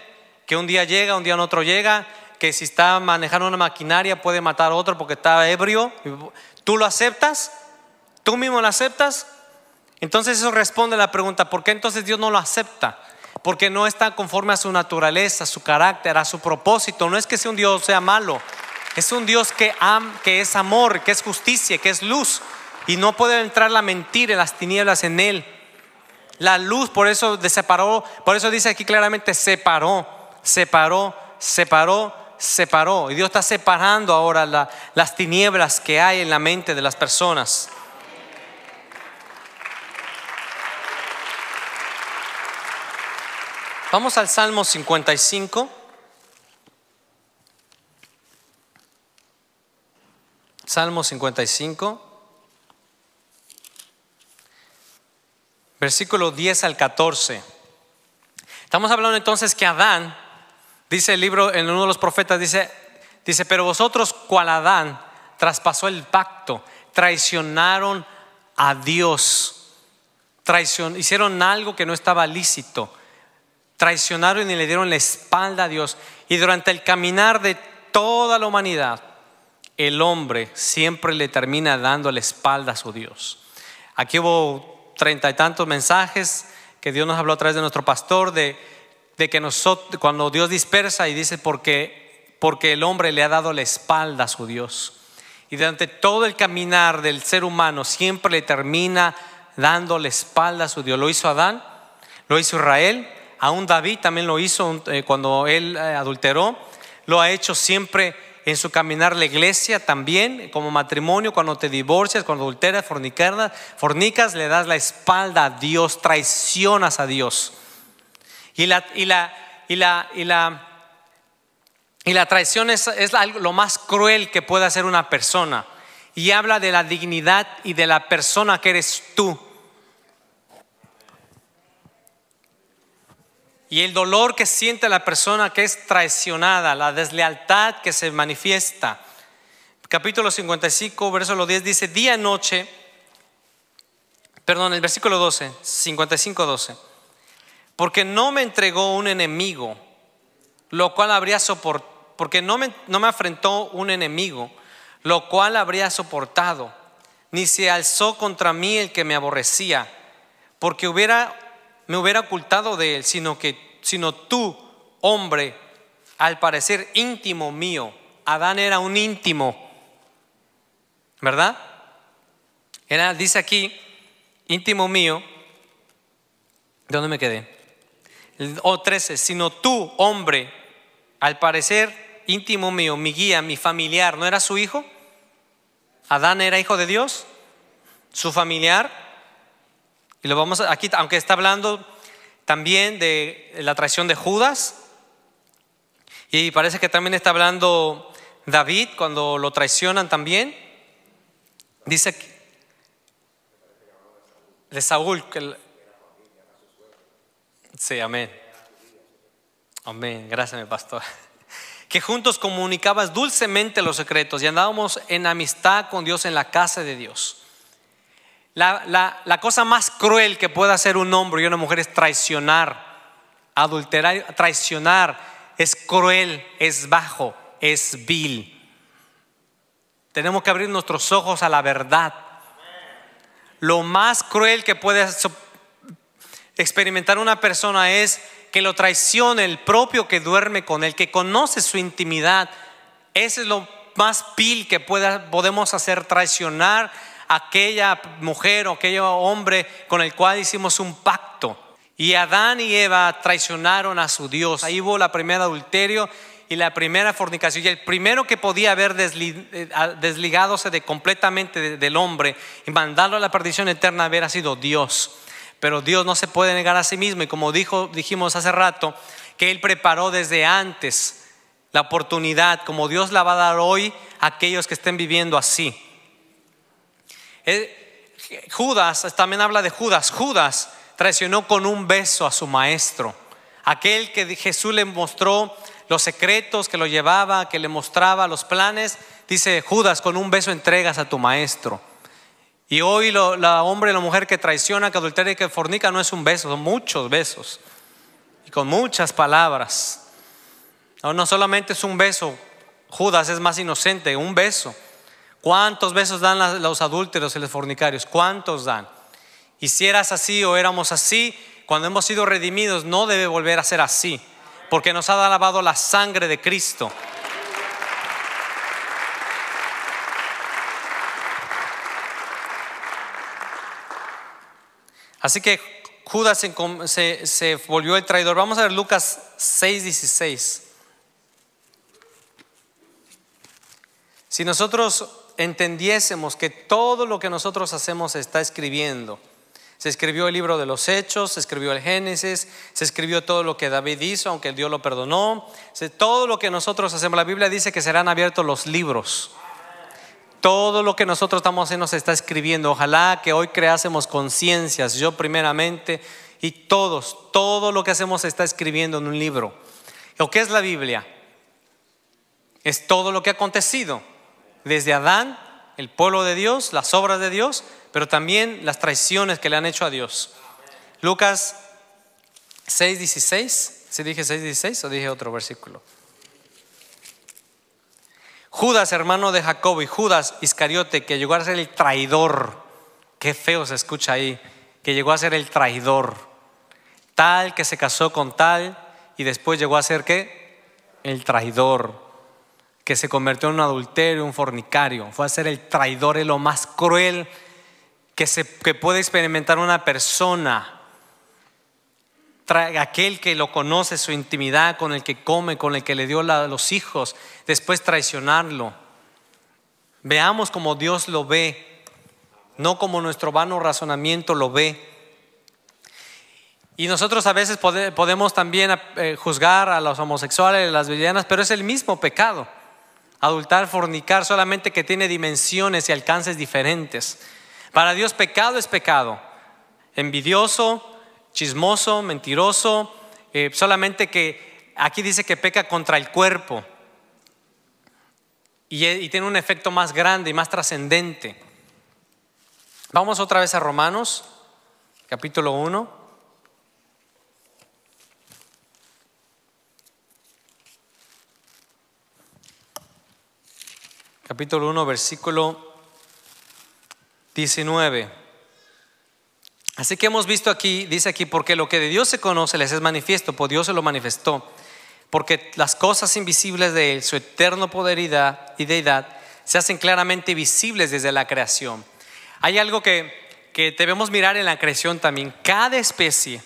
Speaker 1: que un día llega, un día en otro llega, que si está manejando una maquinaria puede matar a otro porque está ebrio. ¿Tú lo aceptas? ¿Tú mismo lo aceptas? Entonces eso responde a la pregunta, ¿por qué entonces Dios no lo acepta? Porque no está conforme a su naturaleza, a su carácter, a su propósito. No es que sea un Dios sea malo, es un Dios que, es amor, que es justicia, que es luz. Y no puede entrar la mentira las tinieblas en él. La luz, por eso separó, por eso dice aquí claramente separó, separó, separó, separó. Y Dios está separando ahora las tinieblas que hay en la mente de las personas. Vamos al Salmo 55. Salmo 55. Versículo 10 al 14. Estamos hablando entonces que Adán, dice el libro, en uno de los profetas, dice, dice, pero vosotros, cual Adán, traspasó el pacto, traicionaron a Dios, Traicion, hicieron algo que no estaba lícito traicionaron y le dieron la espalda a Dios. Y durante el caminar de toda la humanidad, el hombre siempre le termina dando la espalda a su Dios. Aquí hubo treinta y tantos mensajes que Dios nos habló a través de nuestro pastor de, de que nosotros, cuando Dios dispersa y dice porque, porque el hombre le ha dado la espalda a su Dios. Y durante todo el caminar del ser humano siempre le termina dando la espalda a su Dios. Lo hizo Adán, lo hizo Israel, Aún David también lo hizo eh, cuando él eh, adulteró. Lo ha hecho siempre en su caminar la iglesia también, como matrimonio, cuando te divorcias, cuando adulteras, fornicas, fornicas, le das la espalda a Dios, traicionas a Dios. Y la, y la, y la, y la, y la traición es, es lo más cruel que puede hacer una persona. Y habla de la dignidad y de la persona que eres tú. Y el dolor que siente la persona que es traicionada, la deslealtad que se manifiesta. Capítulo 55, versículo 10 dice, día y noche, perdón, el versículo 12, 55, 12, porque no me entregó un enemigo, lo cual habría soportado, porque no me, no me afrentó un enemigo, lo cual habría soportado, ni se alzó contra mí el que me aborrecía, porque hubiera me hubiera ocultado de él, sino que sino tú, hombre, al parecer íntimo mío. Adán era un íntimo, ¿verdad? Era, dice aquí, íntimo mío. ¿De dónde me quedé? O 13, sino tú, hombre, al parecer íntimo mío, mi guía, mi familiar, ¿no era su hijo? Adán era hijo de Dios, su familiar. Y lo vamos a, aquí, aunque está hablando también de la traición de Judas, y parece que también está hablando David cuando lo traicionan también. Dice de Saúl que Sí, amén. Amén. Gracias, mi pastor. Que juntos comunicabas dulcemente los secretos y andábamos en amistad con Dios en la casa de Dios. La, cosa más cruel que puede hacer un hombre y una mujer es traicionar, adulterar, traicionar. Es cruel, es bajo, es vil. Tenemos que abrir nuestros ojos a la verdad. Lo más cruel que puede experimentar una persona es que lo traicione el propio que duerme con él, que conoce su intimidad. Ese es lo más vil que podemos hacer, traicionar aquella mujer o aquel hombre con el cual hicimos un pacto. Y Adán y Eva traicionaron a su Dios. Ahí hubo la primera adulterio y la primera fornicación. Y el primero que podía haber eh, desligadose de completamente del hombre y mandarlo a la perdición eterna hubiera sido Dios. Pero Dios no se puede negar a sí mismo. Y como dijo, dijimos hace rato, que Él preparó desde antes la oportunidad, como Dios la va a dar hoy a aquellos que estén viviendo así. Eh, Judas, también habla de Judas. Judas traicionó con un beso a su maestro. Aquel que Jesús le mostró los secretos, que lo llevaba, que le mostraba los planes. Dice Judas, con un beso entregas a tu maestro. Y hoy la hombre y la mujer que traiciona, que adultera y que fornica no es un beso, son muchos besos. Y con muchas palabras. No, no solamente es un beso, Judas es más inocente, un beso. ¿Cuántos besos dan los adúlteros y los fornicarios? ¿Cuántos dan? Y si eras así o éramos así, cuando hemos sido redimidos no debe volver a ser así, porque nos ha lavado la sangre de Cristo. Así que Judas se, se- se volvió el traidor. Vamos a ver Lucas 6, 16. Si nosotros entendiésemos que todo lo que nosotros hacemos se está escribiendo, se escribió el libro de los Hechos, se escribió el Génesis, se escribió todo lo que David hizo, aunque Dios lo perdonó, todo lo que nosotros hacemos, la Biblia dice que serán abiertos los libros. Todo lo que nosotros estamos haciendo se está escribiendo. Ojalá que hoy creásemos conciencias, yo primeramente y todos, todo lo que hacemos se está escribiendo en un libro. ¿O qué es la Biblia? Es todo lo que ha acontecido, desde Adán, el pueblo de Dios, las obras de Dios, pero también las traiciones que le han hecho a Dios. Lucas 6, 16. ¿Sí dije 6, 16 o dije otro versículo? Judas, hermano de Jacobo, y Judas Iscariote, que llegó a ser el traidor. Qué feo se escucha ahí, que llegó a ser el traidor. Tal que se casó con tal y después llegó a ser qué? El traidor. Que se convirtió en un adulterio, un fornicario. Fue a ser el traidor, es lo más cruel que, se, que puede experimentar una persona. Aquel que lo conoce, su intimidad, con el que come, con el que le dio los hijos, después traicionarlo. Veamos como Dios lo ve, no como nuestro vano razonamiento lo ve. Y nosotros a veces pode- podemos también eh, juzgar a los homosexuales, a las villanas, pero es el mismo pecado. Adultar, fornicar, solamente que tiene dimensiones y alcances diferentes. Para Dios pecado es pecado. Envidioso, chismoso, mentiroso, eh, solamente que aquí dice que peca contra el cuerpo. Y, y tiene un efecto más grande y más trascendente. Vamos otra vez a Romanos, capítulo 1. Capítulo 1, versículo 19. Así que hemos visto aquí, dice aquí, porque lo que de Dios se conoce les es manifiesto, por Dios se lo manifestó, porque las cosas invisibles de Él, su eterno poder y y deidad, se hacen claramente visibles desde la creación. Hay algo que, que debemos mirar en la creación también. Cada especie,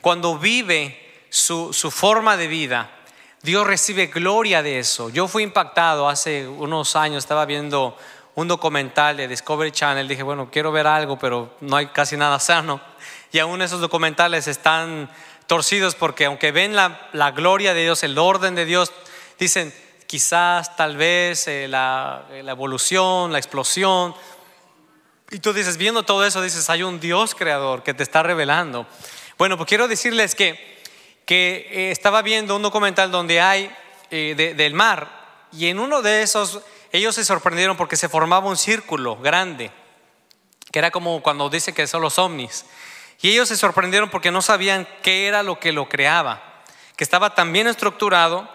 Speaker 1: cuando vive su, su forma de vida, Dios recibe gloria de eso. Yo fui impactado hace unos años, estaba viendo un documental de Discovery Channel, dije, bueno, quiero ver algo, pero no hay casi nada sano. Y aún esos documentales están torcidos porque aunque ven la, gloria de Dios, el orden de Dios, dicen, quizás, tal vez, eh, la, la evolución, la explosión. Y tú dices, viendo todo eso, dices, hay un Dios creador que te está revelando. Bueno, pues quiero decirles que, que eh, estaba viendo un documental donde hay eh, de- del mar y en uno de esos ellos se sorprendieron porque se formaba un círculo grande, que era como cuando dice que son los ovnis. Y ellos se sorprendieron porque no sabían qué era lo que lo creaba, que estaba tan bien estructurado,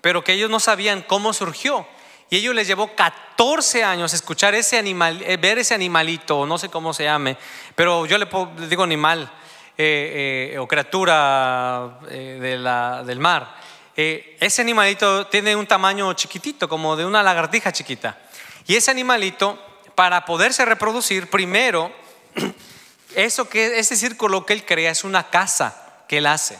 Speaker 1: pero que ellos no sabían cómo surgió. Y ellos les llevó 14 años escuchar ese animal, eh, ver ese animalito, no sé cómo se llame, pero yo le, le digo animal eh, eh, o criatura eh, del mar. Ese animalito tiene un tamaño chiquitito, como de una lagartija chiquita. Y ese animalito, para poderse reproducir, primero, eso que ese círculo que él crea es una casa que él hace.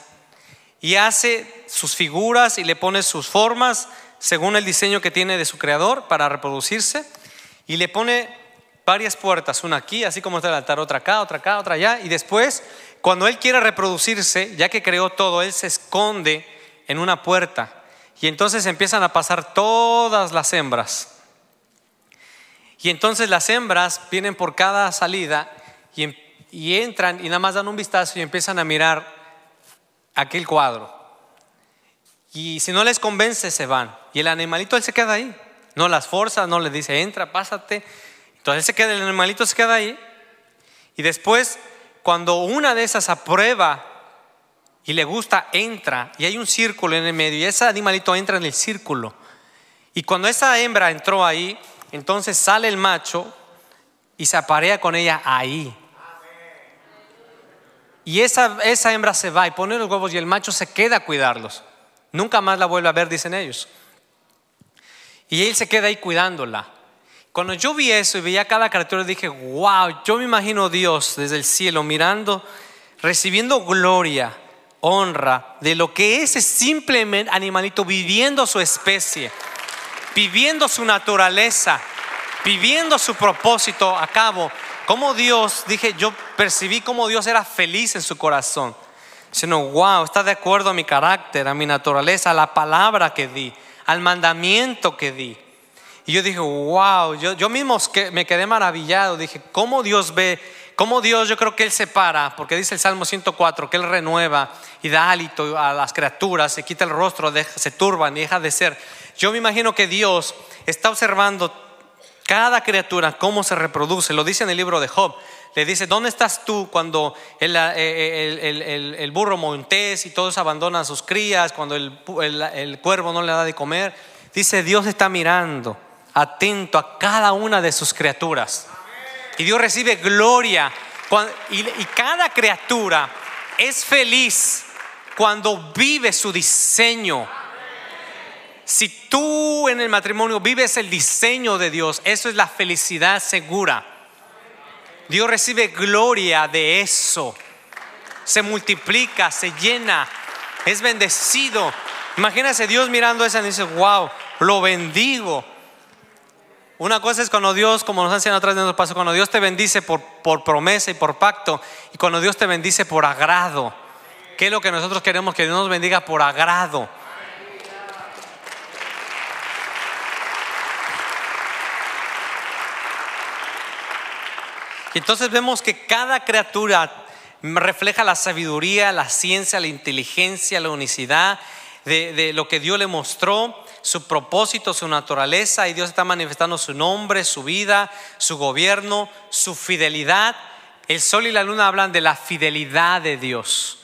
Speaker 1: Y hace sus figuras y le pone sus formas según el diseño que tiene de su creador para reproducirse. Y le pone varias puertas, una aquí, así como está el altar, otra acá, otra acá, otra allá. Y después, cuando él quiere reproducirse, ya que creó todo, él se esconde en una puerta. Y entonces empiezan a pasar todas las hembras. Y entonces las hembras vienen por cada salida y, em- y entran y nada más dan un vistazo y empiezan a mirar aquel cuadro. Y si no les convence, se van. Y el animalito él se queda ahí. No las forza, no le dice, entra, pásate. Entonces él se queda, el animalito se queda ahí. Y después, cuando una de esas aprueba y le gusta, entra. Y hay un círculo en el medio. Y ese animalito entra en el círculo. Y cuando esa hembra entró ahí, entonces sale el macho y se aparea con ella ahí. Y esa, esa hembra se va y pone los huevos y el macho se queda a cuidarlos. Nunca más la vuelve a ver, dicen ellos. Y él se queda ahí cuidándola. Cuando yo vi eso y veía cada criatura, dije, wow, yo me imagino Dios desde el cielo mirando recibiendo gloria, honra de lo que es simplemente animalito viviendo su especie, viviendo su naturaleza, viviendo su propósito a cabo. Como Dios, dije, yo percibí como Dios era feliz en su corazón. Sino, wow, está de acuerdo a mi carácter, a mi naturaleza, a la palabra que di, al mandamiento que di. Y yo dije, wow, yo, mismo me quedé maravillado. Dije, ¿cómo Dios ve? ¿Cómo Dios, yo creo que Él separa? Porque dice el Salmo 104 que Él renueva y da hálito a las criaturas, se quita el rostro, se turban y deja de ser. Yo me imagino que Dios está observando cada criatura, cómo se reproduce. Lo dice en el libro de Job. Le dice, ¿dónde estás tú cuando el, el, burro montés y todos abandonan sus crías, cuando el cuervo no le da de comer? Dice, Dios está mirando atento a cada una de sus criaturas. Y Dios recibe gloria. Y cada criatura es feliz cuando vive su diseño. Si tú en el matrimonio vives el diseño de Dios, eso es la felicidad segura. Dios recibe gloria de eso. Se multiplica, se llena, es bendecido. Imagínese Dios mirando eso y dice, wow, lo bendigo una cosa es cuando Dios, como nos enseñan atrás de nuestro paso, cuando Dios te bendice por, por promesa y por pacto, y cuando Dios te bendice por agrado. ¿Qué es lo que nosotros queremos? Que Dios nos bendiga por agrado. Y entonces vemos que cada criatura refleja la sabiduría, la ciencia, la inteligencia, la unicidad de, de lo que Dios le mostró su propósito, su naturaleza y Dios está manifestando su nombre, su vida, su gobierno, su fidelidad. El sol y la luna hablan de la fidelidad de Dios.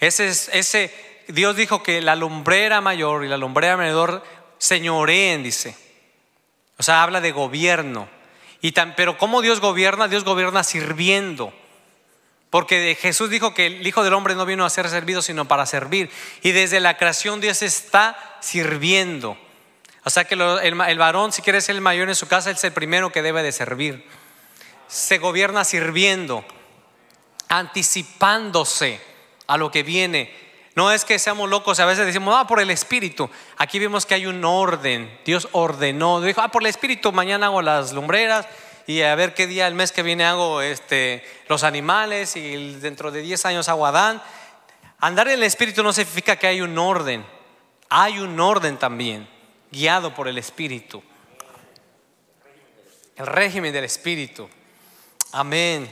Speaker 1: Ese, ese Dios dijo que la lumbrera mayor y la lumbrera menor señoreen, dice. O sea, habla de gobierno. Y tan, pero ¿cómo Dios gobierna? Dios gobierna sirviendo. Porque Jesús dijo que el Hijo del Hombre no vino a ser servido, sino para servir. Y desde la creación Dios está sirviendo. O sea que el, varón, si quiere ser el mayor en su casa, es el primero que debe de servir. Se gobierna sirviendo, anticipándose a lo que viene. No es que seamos locos, a veces decimos, ah, por el Espíritu. Aquí vemos que hay un orden. Dios ordenó. Dijo, ah, por el Espíritu, mañana hago las lumbreras y a ver qué día el mes que viene hago este, los animales y dentro de 10 años hago Adán. Andar en el Espíritu no significa que hay un orden, hay un orden también, guiado por el Espíritu. El régimen del Espíritu. Amén.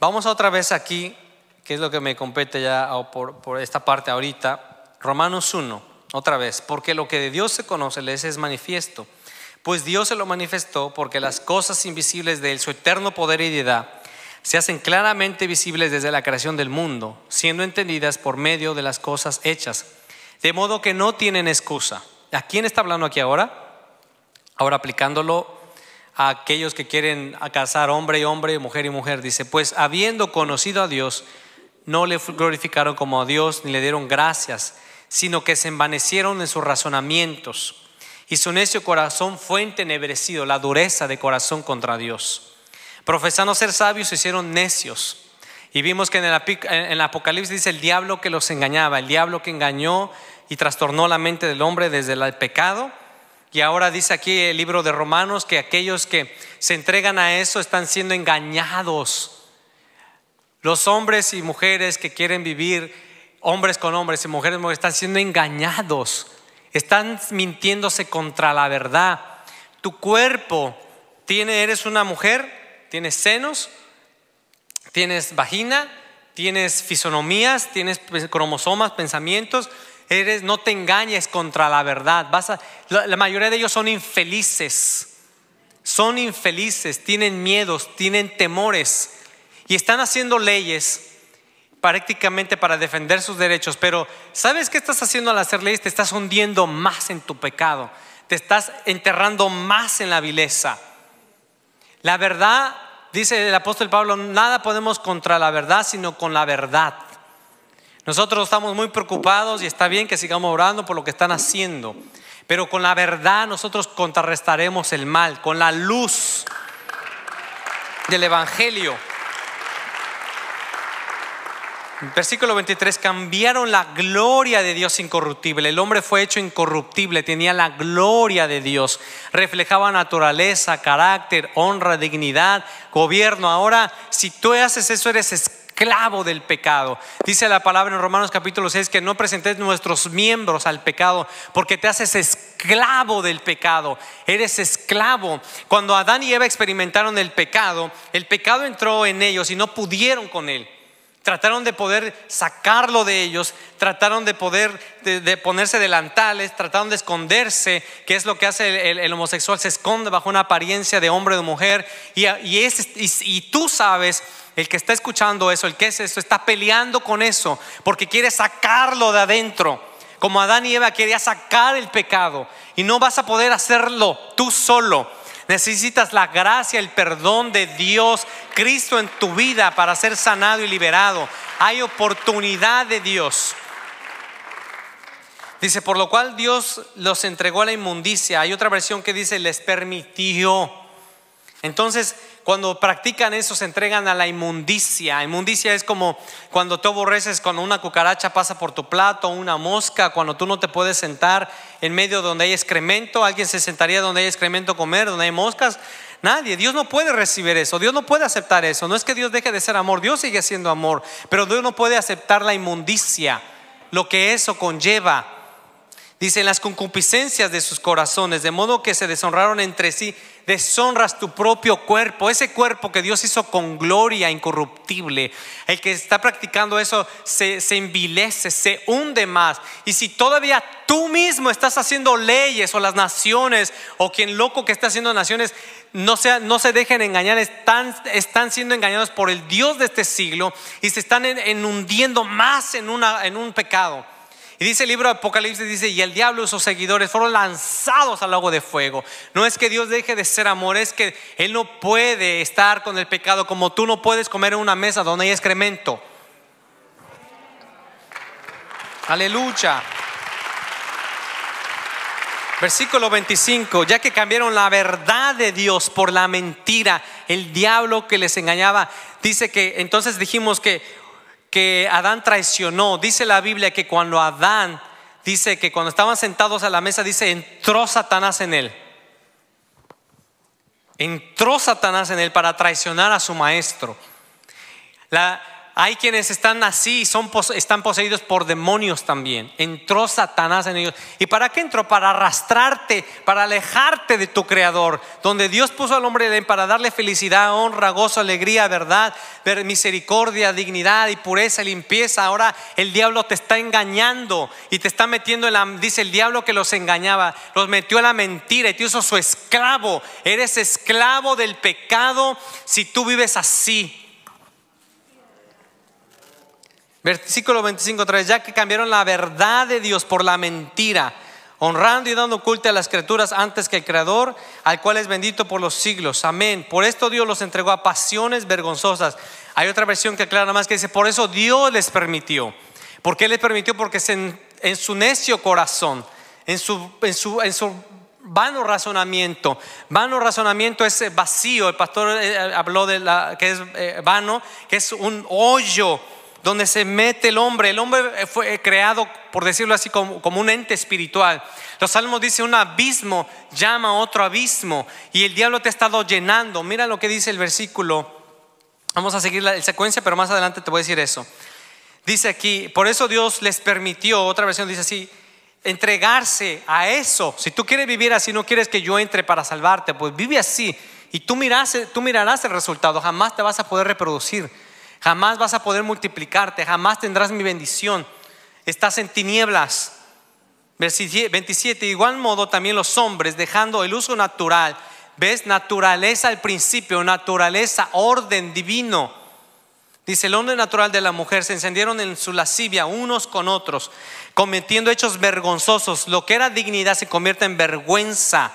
Speaker 1: Vamos otra vez aquí, que es lo que me compete ya por, por esta parte ahorita. Romanos 1, otra vez, porque lo que de Dios se conoce les es manifiesto pues Dios se lo manifestó porque las cosas invisibles de él, su eterno poder y deidad, se hacen claramente visibles desde la creación del mundo, siendo entendidas por medio de las cosas hechas, de modo que no tienen excusa. ¿A quién está hablando aquí ahora? Ahora aplicándolo a aquellos que quieren casar hombre y hombre, mujer y mujer, dice, pues habiendo conocido a Dios, no le glorificaron como a Dios ni le dieron gracias, sino que se envanecieron en sus razonamientos y su necio corazón fue entenebrecido, la dureza de corazón contra Dios. Profesando ser sabios, se hicieron necios. Y vimos que en el, Apocalipsis dice el diablo que los engañaba, el diablo que engañó y trastornó la mente del hombre desde el pecado. Y ahora dice aquí el libro de Romanos que aquellos que se entregan a eso están siendo engañados. Los hombres y mujeres que quieren vivir, hombres con hombres y mujeres, mujeres están siendo engañados están mintiéndose contra la verdad. Tu cuerpo tiene, eres una mujer, tienes senos, tienes vagina, tienes fisonomías, tienes cromosomas, pensamientos. Eres, no te engañes contra la verdad. Vas la, la mayoría de ellos son infelices. Son infelices, tienen miedos, tienen temores y están haciendo leyes prácticamente para defender sus derechos, pero ¿sabes qué estás haciendo al hacer leyes? Te estás hundiendo más en tu pecado, te estás enterrando más en la vileza. La verdad, dice el apóstol Pablo, nada podemos contra la verdad, sino con la verdad. Nosotros estamos muy preocupados y está bien que sigamos orando por lo que están haciendo, pero con la verdad nosotros contrarrestaremos el mal, con la luz del Evangelio. Versículo 23, cambiaron la gloria de Dios incorruptible. El hombre fue hecho incorruptible, tenía la gloria de Dios, reflejaba naturaleza, carácter, honra, dignidad, gobierno. Ahora, si tú haces eso, eres esclavo del pecado. Dice la palabra en Romanos capítulo 6 que no presentes nuestros miembros al pecado porque te haces esclavo del pecado. Eres esclavo. Cuando Adán y Eva experimentaron el pecado, el pecado entró en ellos y no pudieron con él. Trataron de poder sacarlo de ellos, trataron de poder de, ponerse delantales, trataron de esconderse, que es lo que hace el, homosexual, se esconde bajo una apariencia de hombre o de mujer. Y, y, tú sabes, el que está escuchando eso, el que es eso, está peleando con eso, porque quiere sacarlo de adentro. Como Adán y Eva quería sacar el pecado, y no vas a poder hacerlo tú solo Necesitas la gracia, el perdón de Dios, Cristo en tu vida para ser sanado y liberado. Hay oportunidad de Dios. Dice, por lo cual Dios los entregó a la inmundicia. Hay otra versión que dice, les permitió. Entonces, cuando practican eso se entregan a la inmundicia. Inmundicia es como cuando tú aborreces cuando una cucaracha pasa por tu plato, una mosca, cuando tú no te puedes sentar en medio donde hay excremento, alguien se sentaría donde hay excremento comer, donde hay moscas. Nadie, Dios no puede recibir eso, Dios no puede aceptar eso. No es que Dios deje de ser amor, Dios sigue siendo amor, pero Dios no puede aceptar la inmundicia, lo que eso conlleva. Dice, en las concupiscencias de sus corazones, de modo que se deshonraron entre sí deshonras tu propio cuerpo, ese cuerpo que Dios hizo con gloria incorruptible. El que está practicando eso se, se envilece, se hunde más. Y si todavía tú mismo estás haciendo leyes o las naciones o quien loco que está haciendo naciones, no, sea, no se dejen engañar, están, están siendo engañados por el Dios de este siglo y se están en, hundiendo más en, una, en un pecado. Y dice el libro de Apocalipsis, dice, y el diablo y sus seguidores fueron lanzados al lago de fuego. No es que Dios deje de ser amor, es que Él no puede estar con el pecado como tú no puedes comer en una mesa donde hay excremento. Aleluya. Versículo 25, ya que cambiaron la verdad de Dios por la mentira, el diablo que les engañaba, dice que entonces dijimos que que Adán traicionó. Dice la Biblia que cuando Adán, dice que cuando estaban sentados a la mesa, dice, entró Satanás en él. Entró Satanás en él para traicionar a su maestro. La, hay quienes están así, son, están poseídos por demonios también. Entró Satanás en ellos. ¿Y para qué entró? Para arrastrarte, para alejarte de tu creador. Donde Dios puso al hombre para darle felicidad, honra, gozo, alegría, verdad, misericordia, dignidad y pureza, limpieza. Ahora el diablo te está engañando y te está metiendo en la, dice el diablo que los engañaba, los metió a la mentira y te hizo su esclavo. Eres esclavo del pecado si tú vives así. Versículo 25, ya que cambiaron la verdad de Dios por la mentira, honrando y dando culto a las criaturas antes que el Creador, al cual es bendito por los siglos. Amén. Por esto Dios los entregó a pasiones vergonzosas. Hay otra versión que aclara más que dice, por eso Dios les permitió. ¿Por qué les permitió? Porque en, su necio corazón, en su, en su, en su vano razonamiento. Vano razonamiento es vacío. El pastor eh, habló de la que es eh, vano, que es un hoyo donde se mete el hombre. El hombre fue creado, por decirlo así, como, un ente espiritual. Los salmos dicen un abismo llama a otro abismo y el diablo te ha estado llenando. Mira lo que dice el versículo. Vamos a seguir la secuencia, pero más adelante te voy a decir eso. Dice aquí, por eso Dios les permitió, otra versión dice así, entregarse a eso. Si tú quieres vivir así, no quieres que yo entre para salvarte, pues vive así. Y tú, tú mirarás el resultado, jamás te vas a poder reproducir. Jamás vas a poder multiplicarte, jamás tendrás mi bendición. Estás en tinieblas. 27. De igual modo también los hombres, dejando el uso natural, ves naturaleza al principio, naturaleza, orden divino. Dice, el hombre natural de la mujer se encendieron en su lascivia unos con otros, cometiendo hechos vergonzosos. Lo que era dignidad se convierte en vergüenza.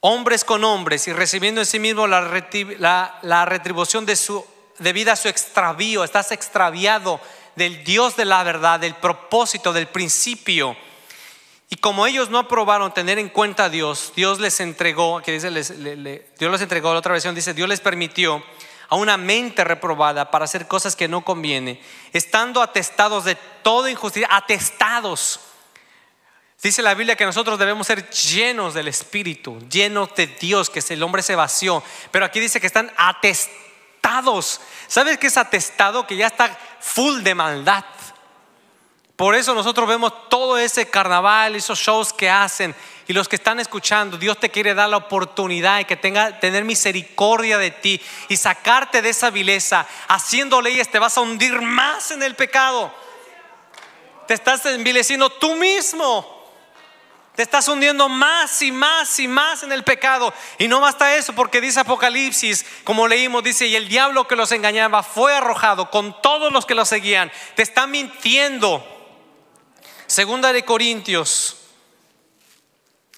Speaker 1: Hombres con hombres y recibiendo en sí mismo la, la retribución de su debido a su extravío, estás extraviado del Dios de la verdad, del propósito, del principio. Y como ellos no aprobaron tener en cuenta a Dios, Dios les entregó, que dice, Dios les entregó, la otra versión dice, Dios les permitió a una mente reprobada para hacer cosas que no conviene, estando atestados de toda injusticia, atestados. Dice la Biblia que nosotros debemos ser llenos del Espíritu, llenos de Dios, que el hombre se vació. Pero aquí dice que están atestados. ¿Sabes qué es atestado? Que ya está full de maldad. Por eso nosotros vemos todo ese carnaval, esos shows que hacen. Y los que están escuchando, Dios te quiere dar la oportunidad y que tenga tener misericordia de ti y sacarte de esa vileza. Haciendo leyes te vas a hundir más en el pecado. Te estás envileciendo tú mismo. Te estás hundiendo más y más y más en el pecado. Y no basta eso, porque dice Apocalipsis, como leímos, dice, y el diablo que los engañaba fue arrojado con todos los que los seguían. Te está mintiendo. Segunda de Corintios,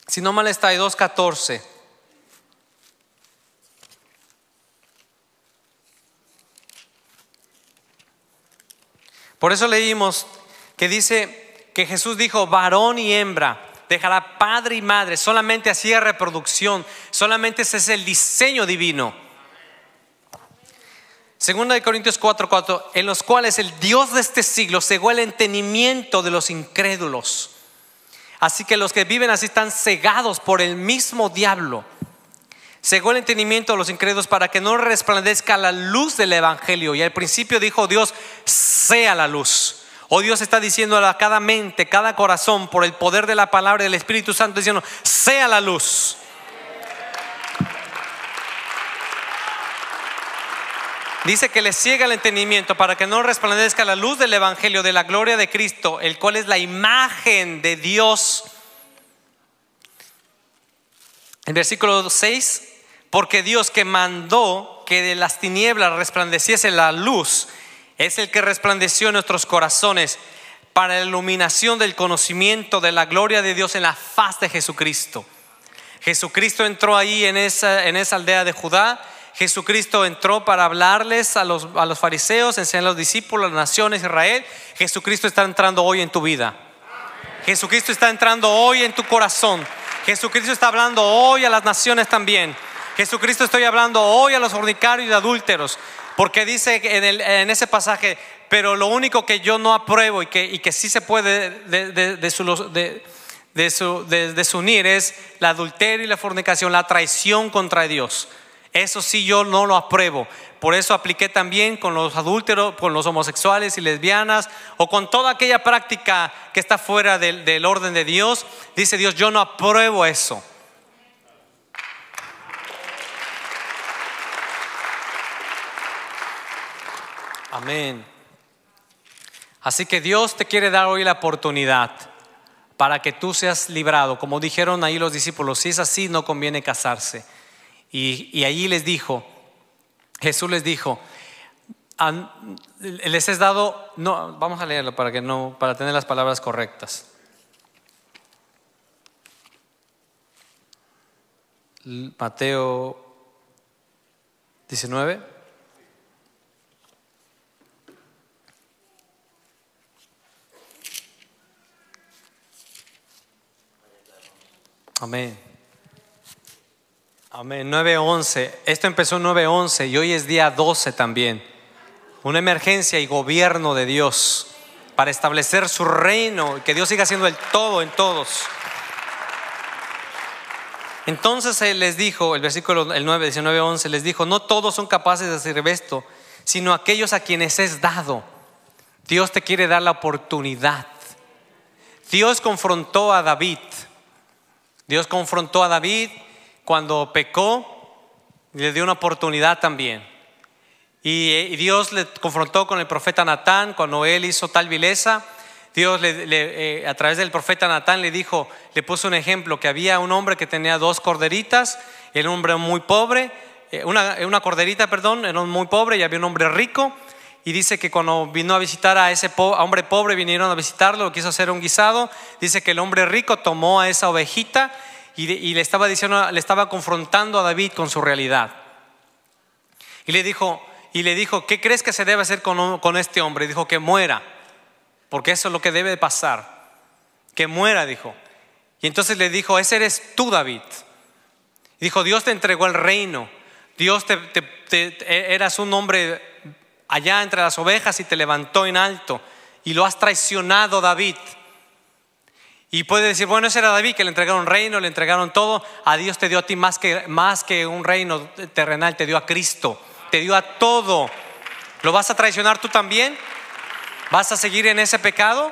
Speaker 1: si no mal está, 2.14. Por eso leímos que dice que Jesús dijo, varón y hembra dejará padre y madre, solamente así es reproducción, solamente ese es el diseño divino. Segunda de Corintios 4:4, 4, en los cuales el Dios de este siglo cegó el entendimiento de los incrédulos. Así que los que viven así están cegados por el mismo diablo. Cegó el entendimiento de los incrédulos para que no resplandezca la luz del Evangelio. Y al principio dijo Dios, sea la luz. O Dios está diciendo a cada mente, cada corazón, por el poder de la palabra del Espíritu Santo, diciendo, sea la luz. Dice que le ciega el entendimiento para que no resplandezca la luz del Evangelio de la gloria de Cristo, el cual es la imagen de Dios. En versículo 6, porque Dios que mandó que de las tinieblas resplandeciese la luz, es el que resplandeció en nuestros corazones para la iluminación del conocimiento de la gloria de Dios en la faz de Jesucristo. Jesucristo entró ahí en esa, en esa aldea de Judá. Jesucristo entró para hablarles a los, a los fariseos, enseñar a los discípulos, a las naciones Israel. Jesucristo está entrando hoy en tu vida. Jesucristo está entrando hoy en tu corazón. Jesucristo está hablando hoy a las naciones también. Jesucristo estoy hablando hoy a los fornicarios y adúlteros. Porque dice en, ese pasaje, pero lo único que yo no apruebo y que, sí se puede de, desunir es la adulterio y la fornicación, la traición contra Dios. Eso sí yo no lo apruebo. Por eso apliqué también con los adúlteros, con los homosexuales y lesbianas o con toda aquella práctica que está fuera del, del orden de Dios. Dice Dios, yo no apruebo eso. Amén. Así que Dios te quiere dar hoy la oportunidad para que tú seas librado. Como dijeron ahí los discípulos, si es así, no conviene casarse. Y, allí les dijo, Jesús les dijo, les he dado, no, vamos a leerlo para que no, para tener las palabras correctas. Mateo 19. Amén. Amén. 9.11. Esto empezó en 9.11 y hoy es día 12 también. Una emergencia y gobierno de Dios para establecer su reino y que Dios siga haciendo el todo en todos. Entonces Él les dijo, el versículo el 9, 19, 11, les dijo, no todos son capaces de hacer esto, sino aquellos a quienes es dado. Dios te quiere dar la oportunidad. Dios confrontó a David Dios confrontó a David cuando pecó y le dio una oportunidad también. Y, Dios le confrontó con el profeta Natán cuando él hizo tal vileza. Dios eh, a través del profeta Natán le dijo, le puso un ejemplo, que había un hombre que tenía dos corderitas, era un hombre muy pobre, eh, una, una corderita, perdón, era muy pobre y había un hombre rico. Y dice que cuando vino a visitar a ese hombre pobre, vinieron a visitarlo, quiso hacer un guisado. Dice que el hombre rico tomó a esa ovejita y, le estaba diciendo, le estaba confrontando a David con su realidad. Y le dijo, y le dijo, ¿qué crees que se debe hacer con, este hombre? dijo que muera, porque eso es lo que debe pasar. Que muera, dijo. Y entonces le dijo, ese eres tú, David. Y dijo, Dios te entregó el reino Dios te, te- te- eras un hombre allá entre las ovejas y te levantó en alto y lo has traicionado David. Y puede decir, bueno, ese era David que le entregaron reino, le entregaron todo. A Dios te dio a ti más que, más que un reino terrenal, te dio a Cristo, te dio a todo. ¿Lo vas a traicionar tú también? ¿Vas a seguir en ese pecado?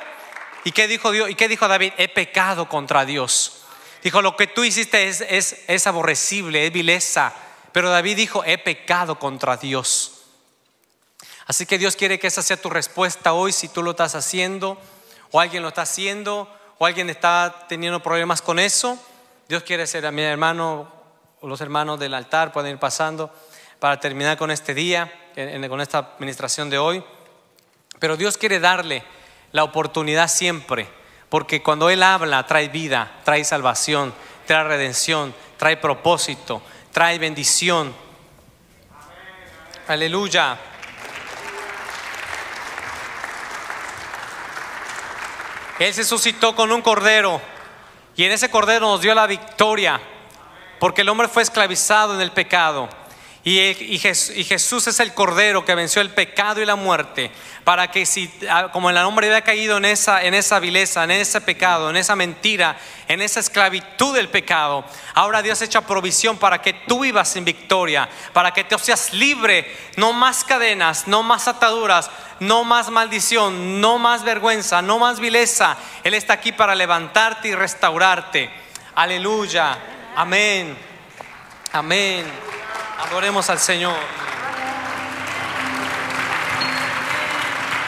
Speaker 1: ¿Y qué dijo Dios? ¿Y qué dijo David? He pecado contra Dios. Dijo, lo que tú hiciste es, es, es aborrecible, es vileza. Pero David dijo, he pecado contra Dios. Así que Dios quiere que esa sea tu respuesta hoy si tú lo estás haciendo o alguien lo está haciendo o alguien está teniendo problemas con eso. Dios quiere ser a mi hermano o los hermanos del altar pueden ir pasando para terminar con este día, con esta administración de hoy. Pero Dios quiere darle la oportunidad siempre, porque cuando Él habla trae vida, trae salvación, trae redención, trae propósito, trae bendición. Aleluya. Él se suscitó con un cordero y en ese cordero nos dio la victoria, porque el hombre fue esclavizado en el pecado. Y, y Jes- y Jesús es el cordero que venció el pecado y la muerte, para que si, ah, como el hombre había caído en esa, en esa vileza, en ese pecado, en esa mentira, en esa esclavitud del pecado, ahora Dios echa provisión para que tú vivas en victoria, para que te seas libre, no más cadenas, no más ataduras, no más maldición, no más vergüenza, no más vileza. Él está aquí para levantarte y restaurarte. Aleluya. Amén. Amén. Adoremos al Señor.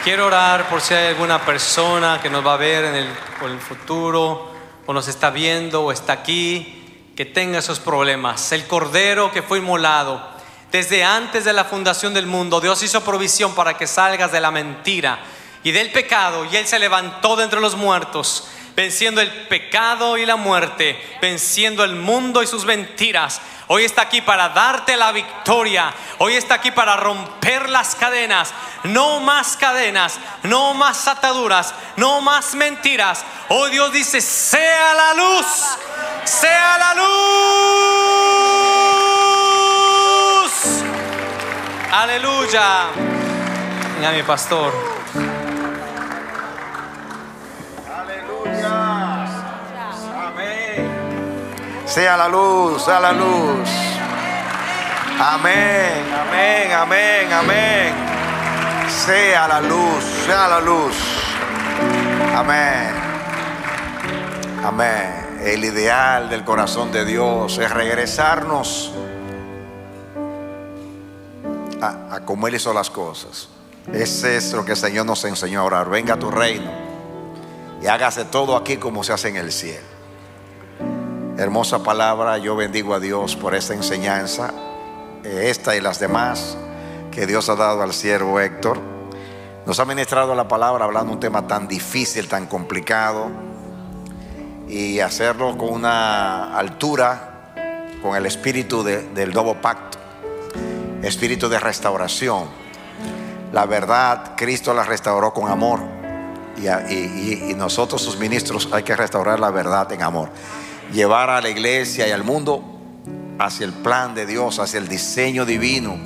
Speaker 1: Quiero orar por si hay alguna persona que nos va a ver en el, futuro, o nos está viendo, o está aquí, que tenga esos problemas. El cordero que fue inmolado desde antes de la fundación del mundo, Dios hizo provisión para que salgas de la mentira y del pecado, y Él se levantó de entre los muertos, venciendo el pecado y la muerte, venciendo el mundo y sus mentiras. Hoy está aquí para darte la victoria. Hoy está aquí para romper las cadenas. No más cadenas, no más ataduras, no más mentiras. Hoy Dios dice, sea la luz, sea la luz. Aleluya. Mi pastor.
Speaker 2: Sea la luz, sea la luz. Amén, amén, amén, amén. Sea la luz, sea la luz. Amén. Amén. El ideal del corazón de Dios es regresarnos a, a como Él hizo las cosas. Ese es lo que el Señor nos enseñó a orar. Venga a tu reino y hágase todo aquí como se hace en el cielo. Hermosa palabra, yo bendigo a Dios por esta enseñanza, eh, esta y las demás que Dios ha dado al siervo Héctor. Nos ha ministrado la palabra hablando un tema tan difícil, tan complicado, y hacerlo con una altura, con el espíritu de- del nuevo pacto, espíritu de restauración. La verdad, Cristo la restauró con amor. Y nosotros, sus ministros, hay que restaurar la verdad en amor. Llevar a la iglesia y al mundo hacia el plan de Dios, hacia el diseño divino,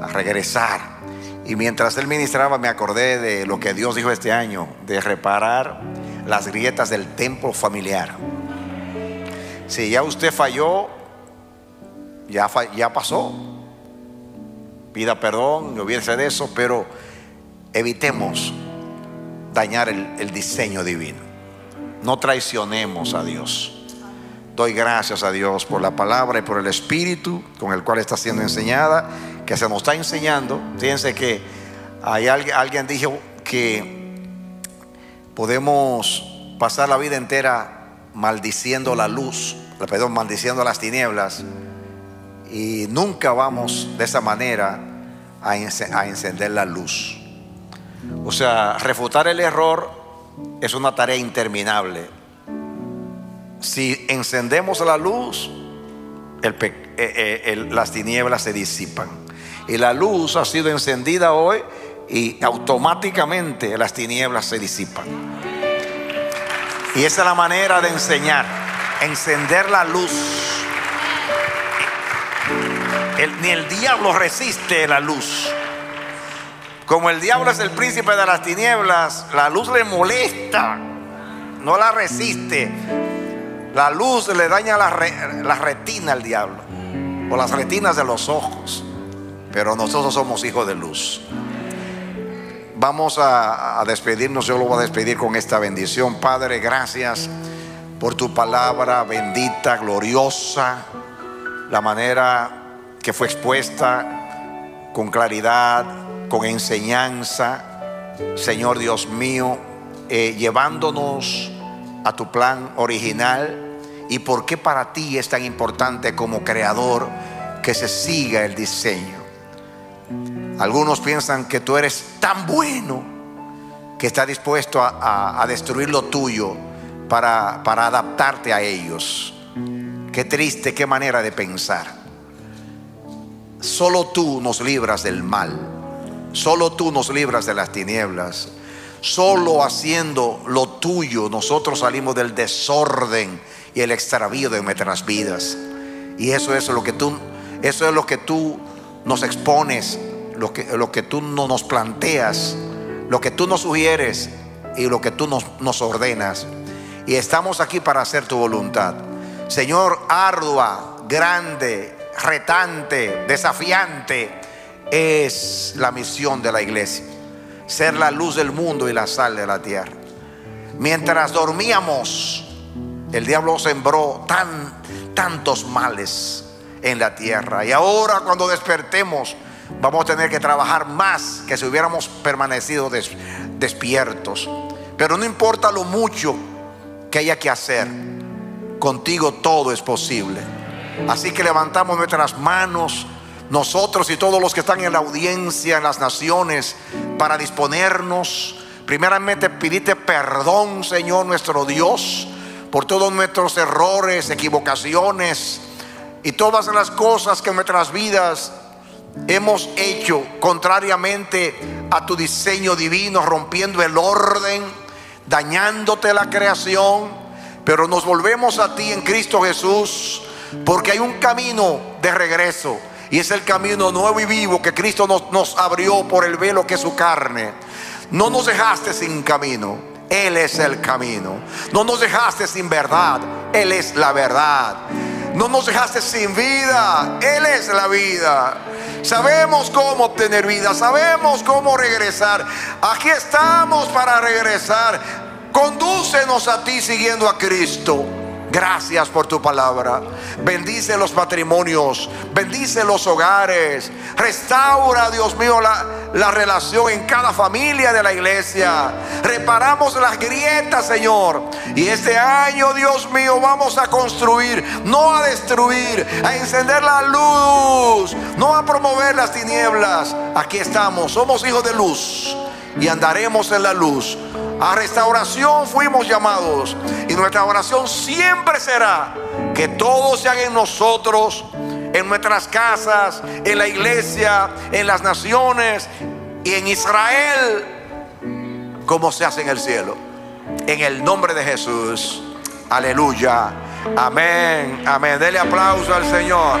Speaker 2: a regresar. Y mientras él ministraba, me acordé de lo que Dios dijo este año, de reparar las grietas del templo familiar. Si ya usted falló, ya, ya pasó. Pida perdón, y olvídese de eso, pero evitemos dañar el, el diseño divino. No traicionemos a Dios. Doy gracias a Dios por la palabra y por el espíritu con el cual está siendo enseñada, que se nos está enseñando. Fíjense que hay alguien, alguien dijo que podemos pasar la vida entera maldiciendo la luz, perdón, maldiciendo las tinieblas y nunca vamos de esa manera a, ence- a encender la luz. O sea, refutar el error es una tarea interminable. Si encendemos la luz, eh, eh, las tinieblas se disipan. Y la luz ha sido encendida hoy y automáticamente las tinieblas se disipan. Y esa es la manera de enseñar, encender la luz. ni el diablo resiste la luz. Como el diablo es el príncipe de las tinieblas, la luz le molesta, no la resiste. La luz le daña la, la retina al diablo, o las retinas de los ojos. Pero nosotros somos hijos de luz. Vamos a, a despedirnos, yo lo voy a despedir con esta bendición. Padre, gracias por tu palabra bendita, gloriosa, la manera que fue expuesta con claridad, con enseñanza, Señor Dios mío, eh, llevándonos a tu plan original y por qué para ti es tan importante como creador que se siga el diseño. Algunos piensan que tú eres tan bueno que está dispuesto a, destruir lo tuyo para adaptarte a ellos. Qué triste, qué manera de pensar. Solo tú nos libras del mal. Solo tú nos libras de las tinieblas. Solo haciendo lo tuyo nosotros salimos del desorden y el extravío de nuestras vidas. Y eso es lo que tú, eso es lo que tú nos expones, lo que, lo que tú nos planteas, lo que tú nos sugieres y lo que tú nos ordenas. Y estamos aquí para hacer tu voluntad. Señor, ardua, grande, retante, desafiante es la misión de la iglesia. Ser la luz del mundo y la sal de la tierra. Mientras dormíamos, el diablo sembró tan, tantos males en la tierra. Y ahora cuando despertemos, vamos a tener que trabajar más que si hubiéramos permanecido despiertos. Pero no importa lo mucho que haya que hacer, contigo todo es posible. Así que levantamos nuestras manos nosotros y todos los que están en la audiencia, en las naciones, para disponernos, primeramente pedirte perdón, Señor nuestro Dios, por todos nuestros errores, equivocaciones y todas las cosas que en nuestras vidas hemos hecho contrariamente a tu diseño divino, rompiendo el orden, dañándote la creación, pero nos volvemos a ti en Cristo Jesús, porque hay un camino de regreso y es el camino nuevo y vivo que Cristo nos, nos abrió por el velo que es su carne. No nos dejaste sin camino. Él es el camino. No nos dejaste sin verdad. Él es la verdad. No nos dejaste sin vida. Él es la vida. Sabemos cómo obtener vida. Sabemos cómo regresar. Aquí estamos para regresar. Condúcenos a ti siguiendo a Cristo. Gracias por tu palabra. Bendice los matrimonios, bendice los hogares. Restaura, Dios mío, la, la, relación en cada familia de la iglesia. Reparamos las grietas, Señor. Y este año, Dios mío, vamos a construir, no a destruir, a encender la luz, no a promover las tinieblas. Aquí estamos, somos hijos de luz y andaremos en la luz a restauración fuimos llamados. Y nuestra oración siempre será que todo se haga en nosotros, en nuestras casas, en la iglesia, en las naciones y en Israel, como se hace en el cielo. En el nombre de Jesús. Aleluya. Amén. Amén. Dele aplauso al Señor.